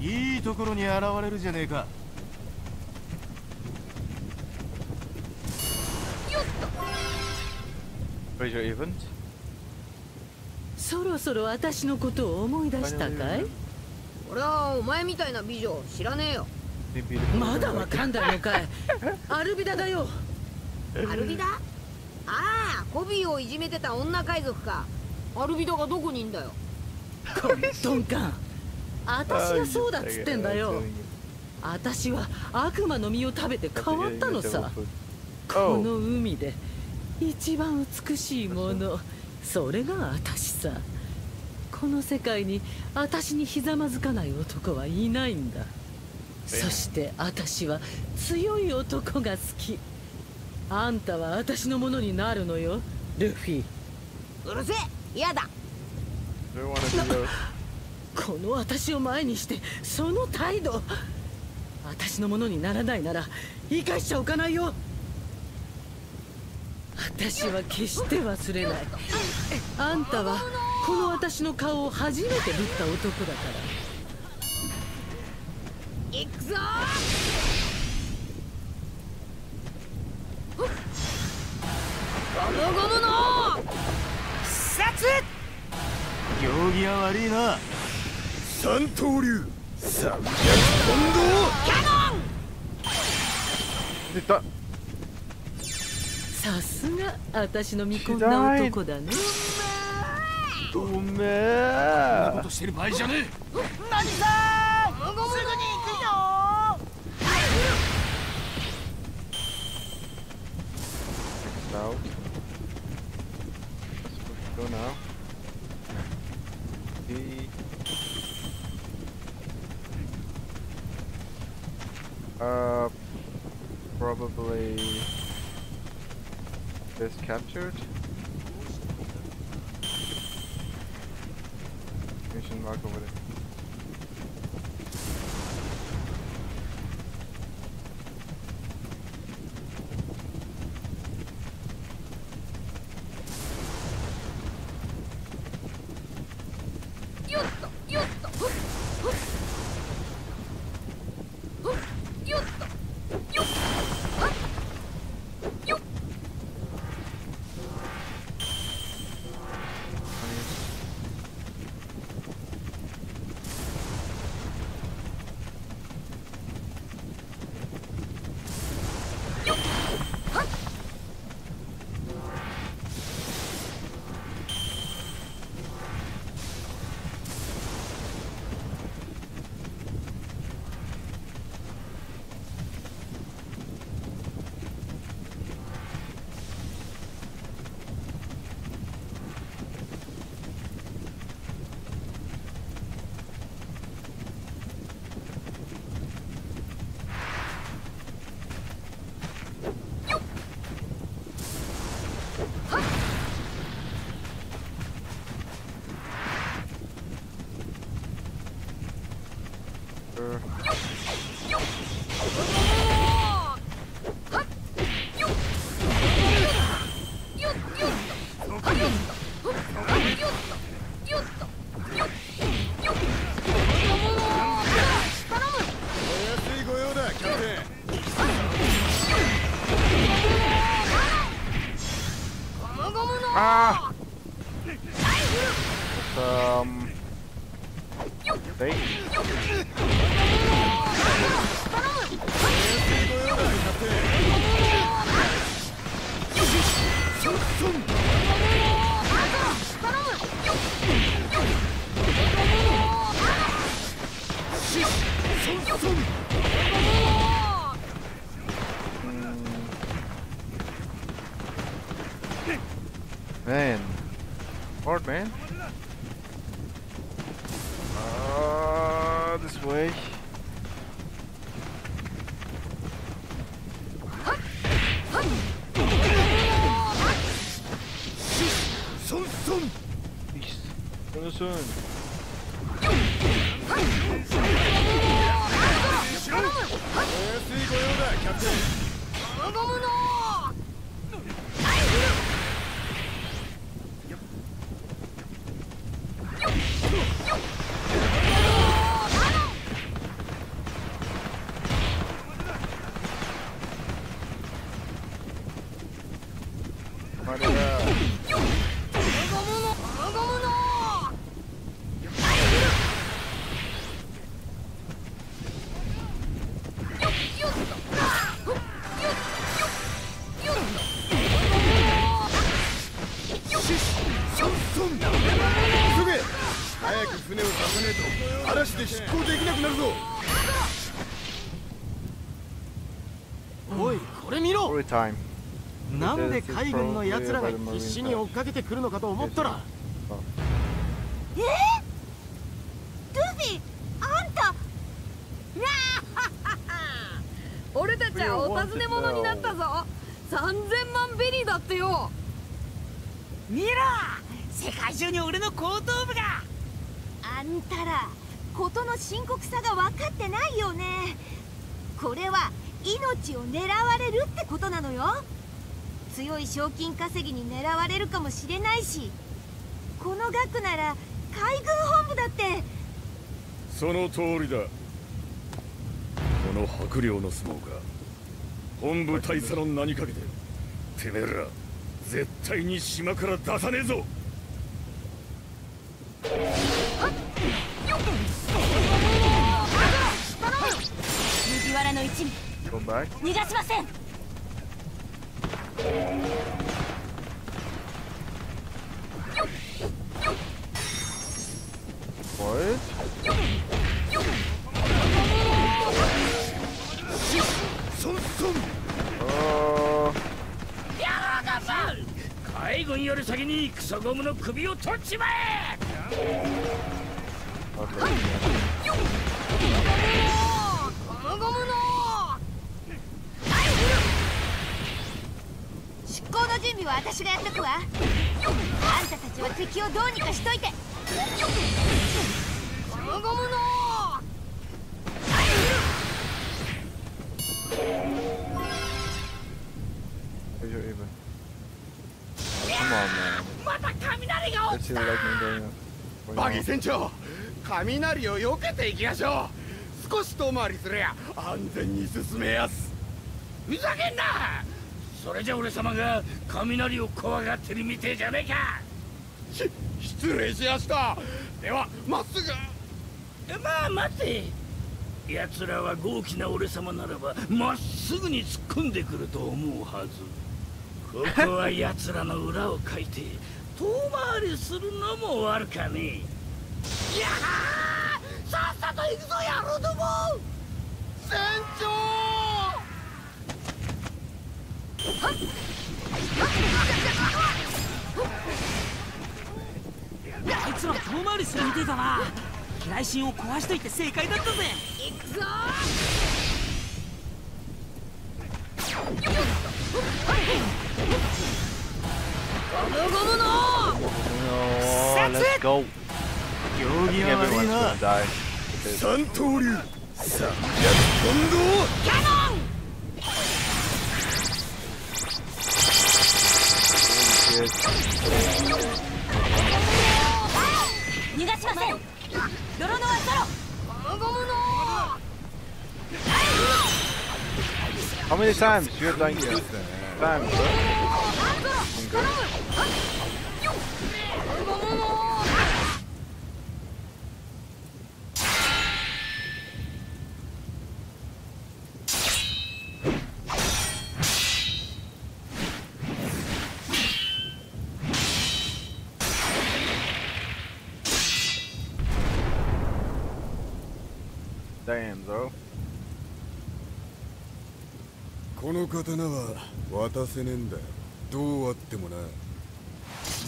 [SPEAKER 2] いいとこ
[SPEAKER 8] ろに現れるじゃねえか。
[SPEAKER 12] そろ私のことを思い出したかい？
[SPEAKER 11] 俺はお前みたいな美女知らねえよ。
[SPEAKER 12] まだわかんないのかい。アルビダだよ。
[SPEAKER 11] アルビダ？ああコビーをいじめてた女海賊か。アルビダがどこにいんだよ。
[SPEAKER 12] コントンカン私がそうだっつってんだよ。私は悪魔の実を食べて変わったのさ。この海で一番美しいもの。それが私さこの世界に私にひざまずかない男はいないんだ。そして私は強い男が好き。あんたは私のものになるのよ。ルフィ。
[SPEAKER 11] うるせえ。嫌だ。
[SPEAKER 12] この私を前にしてその態度。私のものにならないなら生かしちゃおかないよ。私は決して忘れない。あんたはこの私の顔を初めてぶった男だから。
[SPEAKER 11] くぞ！ゴムゴムの！
[SPEAKER 7] 殺！
[SPEAKER 8] 行儀は悪いな。
[SPEAKER 6] 三刀流。三百本堂。
[SPEAKER 11] キャノン！
[SPEAKER 1] た。
[SPEAKER 12] さすが私の見込んだ男だね。
[SPEAKER 1] うめえ
[SPEAKER 8] ことしてる場合じゃねえ
[SPEAKER 7] 何さすぐに行くよ
[SPEAKER 1] Now. Let's go now. The uh probably this captured. Mission mark over there. Soon
[SPEAKER 6] な
[SPEAKER 8] んで海軍の奴らが必死に追っかけてくるのかと思ったら
[SPEAKER 2] えルフィあんた
[SPEAKER 11] 俺たちはお尋ね者になったぞ !3000 万ベリーだってよ!
[SPEAKER 7] 見ろ世界中に俺の後頭部が!
[SPEAKER 2] あんたら事の深刻さが分かってないよね!これは命を狙われるってことなのよ。強い賞金稼ぎに狙われるかもしれないしこの額なら海軍本部だって。
[SPEAKER 13] その通りだ。この薄涼の相撲が本部大佐の名にかけててめえら絶対に島から出さねえぞ。
[SPEAKER 15] 麦わらの一味逃がしません。
[SPEAKER 1] What?
[SPEAKER 9] Oh. 海軍より先にクソゴムの首を取っちまえ
[SPEAKER 15] ゴムゴムの準備は私がやっとくわ。あんたたちは敵をどうにかしといて。ゴムゴムの。
[SPEAKER 1] Where's your even? Come on, man.
[SPEAKER 9] また雷が
[SPEAKER 1] lightning going
[SPEAKER 6] バギー船長雷を避けていきましょう。少し遠回りすりゃ安全に進めやす。
[SPEAKER 9] ふざけんなそれじゃ俺様が雷を怖がってるみてえじゃねえか。
[SPEAKER 6] し失礼しやした。ではまっすぐ。
[SPEAKER 9] まあ待て。奴らは豪気な俺様ならばまっすぐに突っ込んでくると思うはず。ここは奴らの裏をかいて遠回りするのも悪かねえ。いやーさっさと行くぞ野郎ども。
[SPEAKER 6] 船長
[SPEAKER 9] あいつら遠回りするみてえだな機雷神を壊しといて正解だったぜ。
[SPEAKER 11] 行くぞ。ゴムゴムの
[SPEAKER 1] Oh, let's go.
[SPEAKER 8] 行儀が悪い
[SPEAKER 1] Everyone's
[SPEAKER 8] な
[SPEAKER 1] gonna die.
[SPEAKER 6] 三刀流。三百本堂
[SPEAKER 11] キャノン
[SPEAKER 15] 逃がしません泥のはソロ
[SPEAKER 11] ゴムゴムの
[SPEAKER 1] How many times? You're dying two times, bro. Okay.
[SPEAKER 11] ゴムゴムの
[SPEAKER 1] Bro.
[SPEAKER 13] この刀は渡せねえんだどうあってもな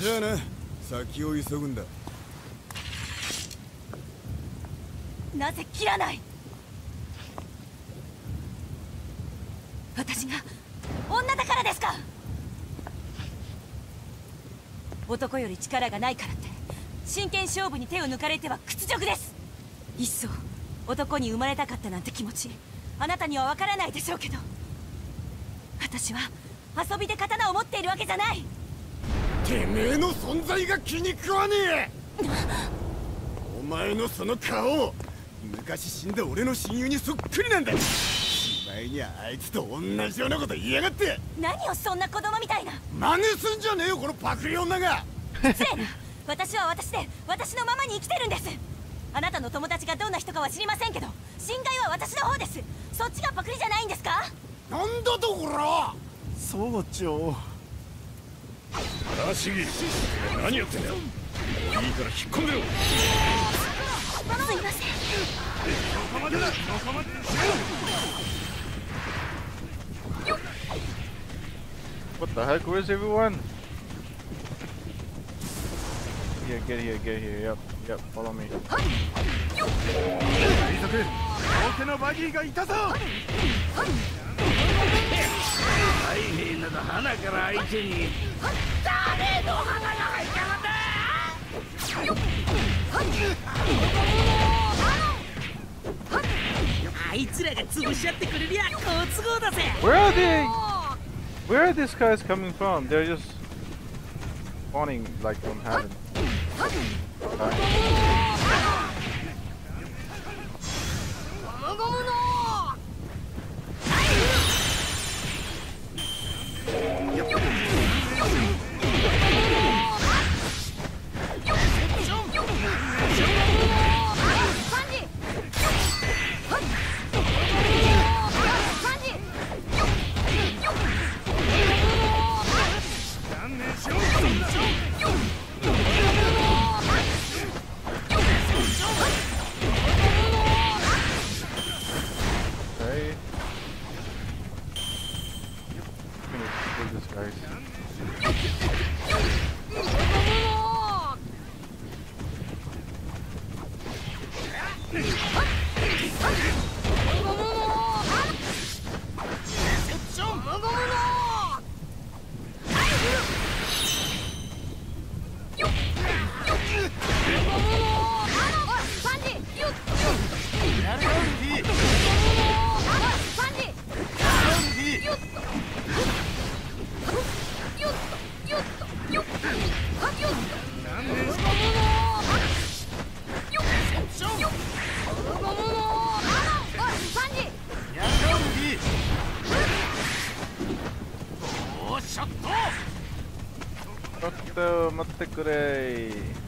[SPEAKER 13] じゃあな先を急ぐんだ。
[SPEAKER 15] なぜ切らない？私が女だからですか？男より力がないからって真剣勝負に手を抜かれては屈辱です。いっそ男に生まれたかったなんて気持ちあなたにはわからないでしょうけど。私は遊びで刀を持っているわけじゃない。
[SPEAKER 6] てめえの存在が気に食わねえ。お前のその顔昔死んだ俺の親友にそっくりなんだ。しまいにはあいつと同じようなこと言いやがって。
[SPEAKER 15] 何をそんな子供みたいな。
[SPEAKER 6] 真似すんじゃねえよこのパクリ女が。
[SPEAKER 15] 失礼な私は私で私のままに生きてるんですあなたの友達がどんな人かは知りませんけど侵害は私の方です。そっちがパクリじゃないんですか？
[SPEAKER 6] なんだとこら！
[SPEAKER 8] 総長
[SPEAKER 13] 足木何やってんだいいから引っ込んでろ。
[SPEAKER 15] すいません。
[SPEAKER 13] ここまでだここまで
[SPEAKER 1] What the heck? Where's everyone? Yeah, get here, get here. Yep, Yep, follow me. Where are they? Where are these guys coming from? They're just spawning like from heaven.
[SPEAKER 11] ゴムゴムの。
[SPEAKER 8] ってくれ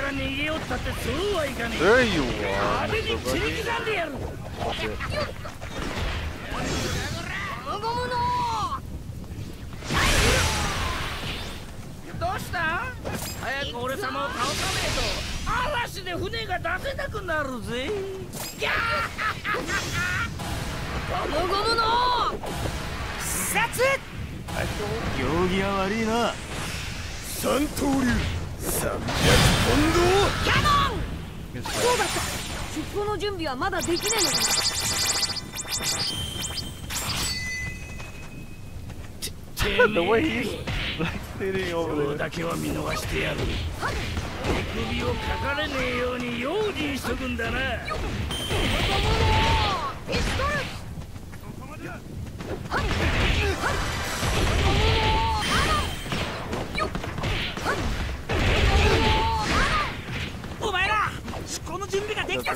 [SPEAKER 9] から逃げよったってそうはいかねえ。There you are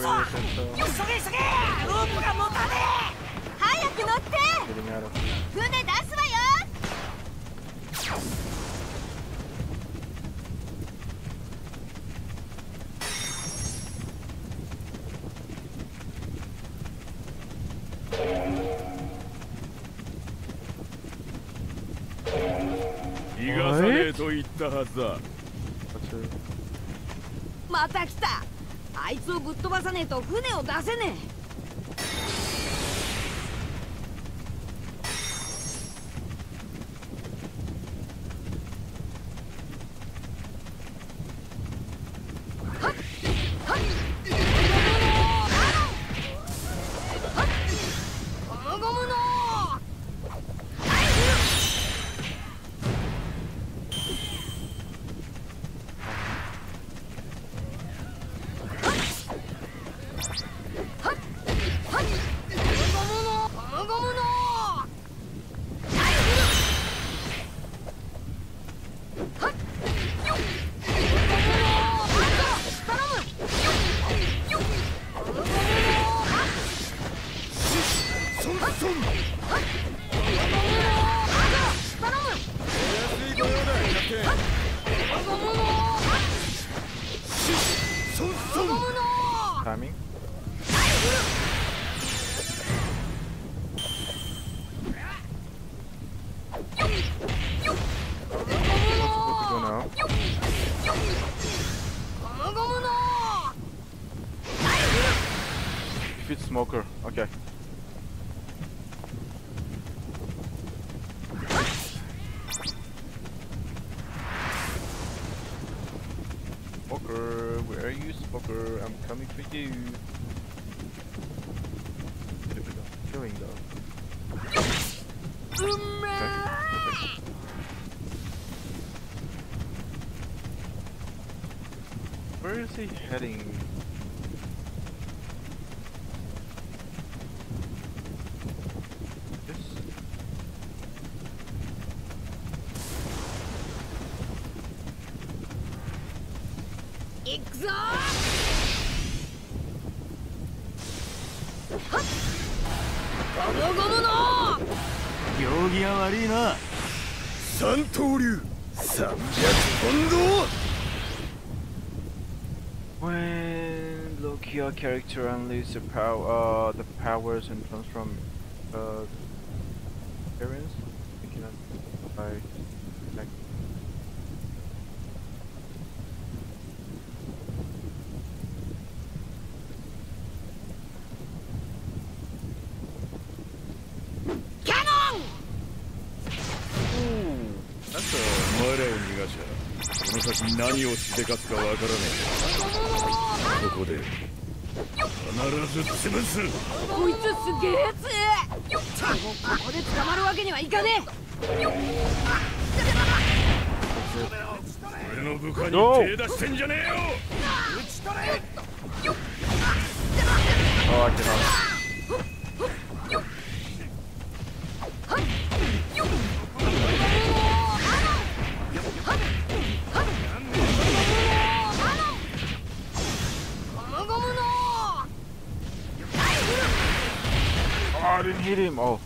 [SPEAKER 2] 備
[SPEAKER 9] ができたぞ急げ急げロープが持たね
[SPEAKER 1] え早く乗って船出すわよ
[SPEAKER 13] 逃がさねえと言ったはずだ
[SPEAKER 2] また来たあいつをぶっ飛ばさねえと船を出せねえ。
[SPEAKER 1] Is he heading?
[SPEAKER 16] ゴムゴムの
[SPEAKER 8] 行儀が悪いな三刀流
[SPEAKER 1] character unleashes the power, uh, the powers and comes from uh, experience, you cannot by like. That's a
[SPEAKER 13] お前らを逃がしゃこの先何をしでかすかわからねえここで 必ず潰す。
[SPEAKER 16] こいつすげえやつ。でもここで捕まるわけにはいかね
[SPEAKER 13] 俺の部下に手出してんじゃねえよ。
[SPEAKER 1] Oh, I cannot. Didn't hit him. Oh.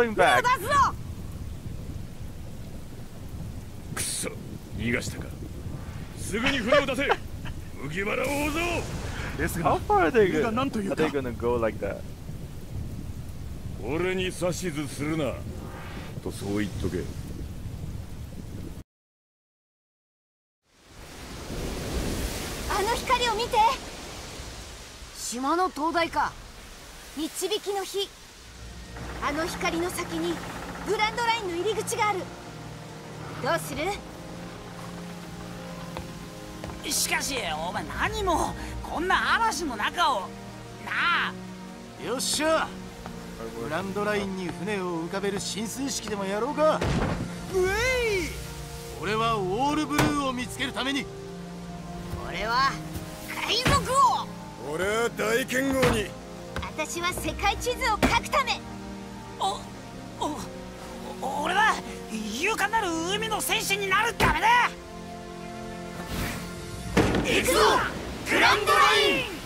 [SPEAKER 1] Crawling back.
[SPEAKER 16] 出すぞ
[SPEAKER 13] くそ逃がしたかすぐに船を出せ麦わらを追うぞ
[SPEAKER 8] です
[SPEAKER 1] How
[SPEAKER 8] が
[SPEAKER 1] far are they
[SPEAKER 8] が
[SPEAKER 1] gonna,
[SPEAKER 8] 何という
[SPEAKER 1] are
[SPEAKER 8] か
[SPEAKER 1] they gonna go like that?
[SPEAKER 13] 俺に指図するなとそう言っとけ
[SPEAKER 2] あの光を見て
[SPEAKER 16] 島の灯台か
[SPEAKER 2] 導きの火あの光の先にグランドラインの入り口がある。どうする？
[SPEAKER 7] しかしお前何もこんな嵐の中を。なあ。
[SPEAKER 8] よっしゃ。グランドラインに船を浮かべる進水式でもやろうか。うえい。俺はオールブルーを見つけるために。
[SPEAKER 16] 俺は
[SPEAKER 11] 海賊王。
[SPEAKER 6] 俺は大剣豪に。
[SPEAKER 2] 私は世界地図を書くため
[SPEAKER 7] 勇敢なる海の戦士になるためだ
[SPEAKER 11] 行くぞグランドライン。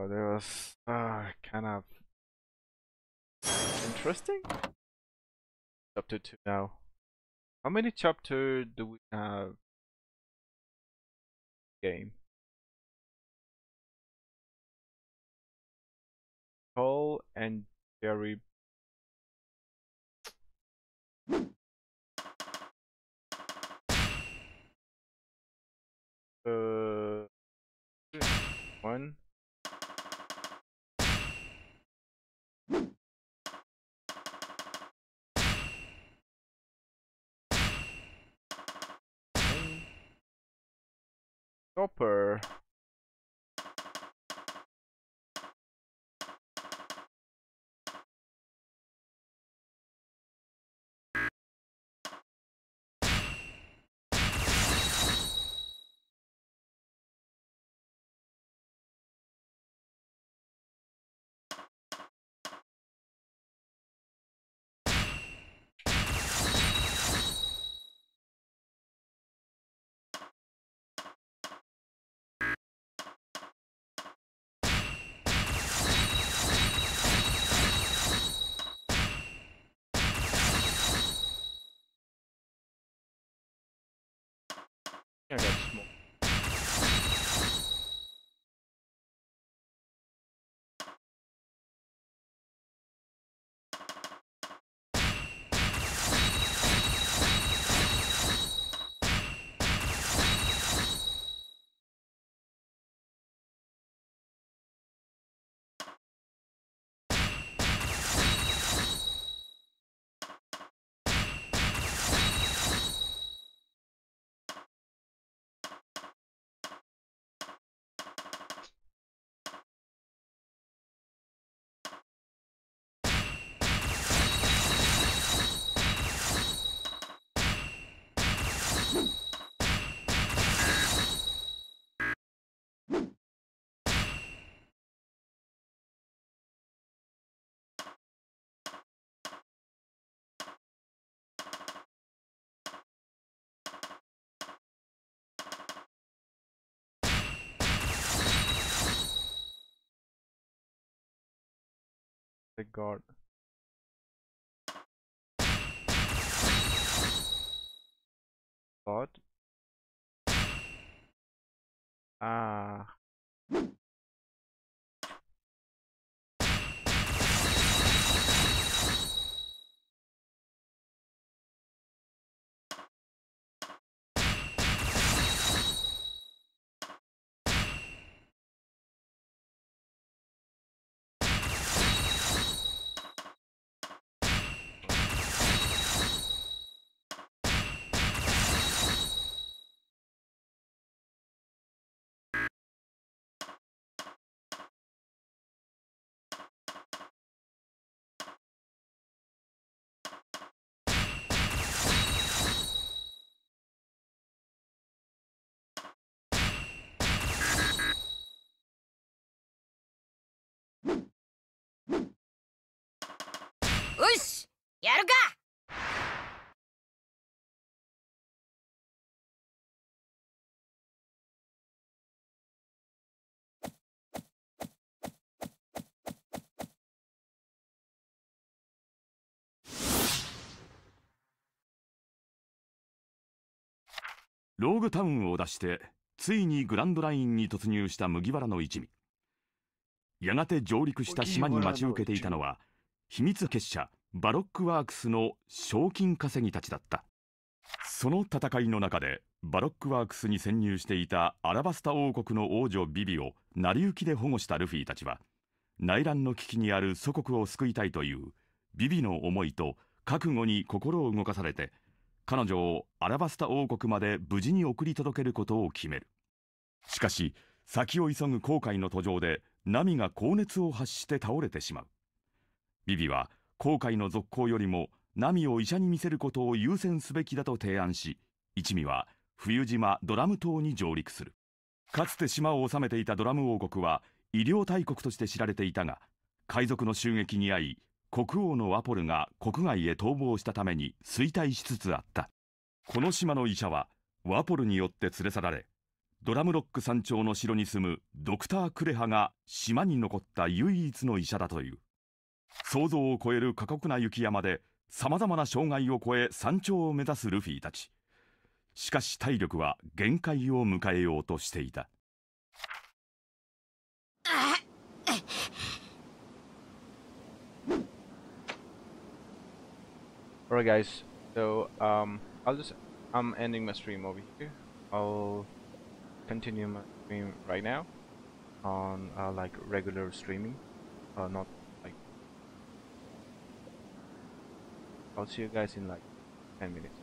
[SPEAKER 1] Oh, there was uh, kind of interesting. Chapter 2 now. How many chapter do we have? Game. Cole and Jerry. Uh, stopper Yeah. God. God. Ah.
[SPEAKER 11] やるか！
[SPEAKER 3] ローグタウンを出してついにグランドラインに突入した麦わらの一味。やがて上陸した島に待ち受けていたのは秘密結社バロックワークスの賞金稼ぎたちだった。その戦いの中でバロックワークスに潜入していたアラバスタ王国の王女ビビを成り行きで保護したルフィたちは内乱の危機にある祖国を救いたいというビビの思いと覚悟に心を動かされて彼女をアラバスタ王国まで無事に送り届けることを決める。しかし先を急ぐ航海の途上でナミが高熱を発して倒れてしまう。ビビは航海の続行よりもナミを医者に見せることを優先すべきだと提案し一味は冬島ドラム島に上陸する。かつて島を治めていたドラム王国は医療大国として知られていたが海賊の襲撃に遭い国王のワポルが国外へ逃亡したために衰退しつつあった。この島の医者はワポルによって連れ去られドラムロック山頂の城に住むドクター・クレハが島に残った唯一の医者だという。想像を超える過酷な雪山でさまざまな障害を越え山頂を目指すルフィたちしかし体力は限界を迎えようとしていた
[SPEAKER 1] Alright guys, so um, I'll just, I'm ending my stream over here. I'll continue my stream right now on uh, like regular streaming, uh, not I'll see you guys in like 10 minutes?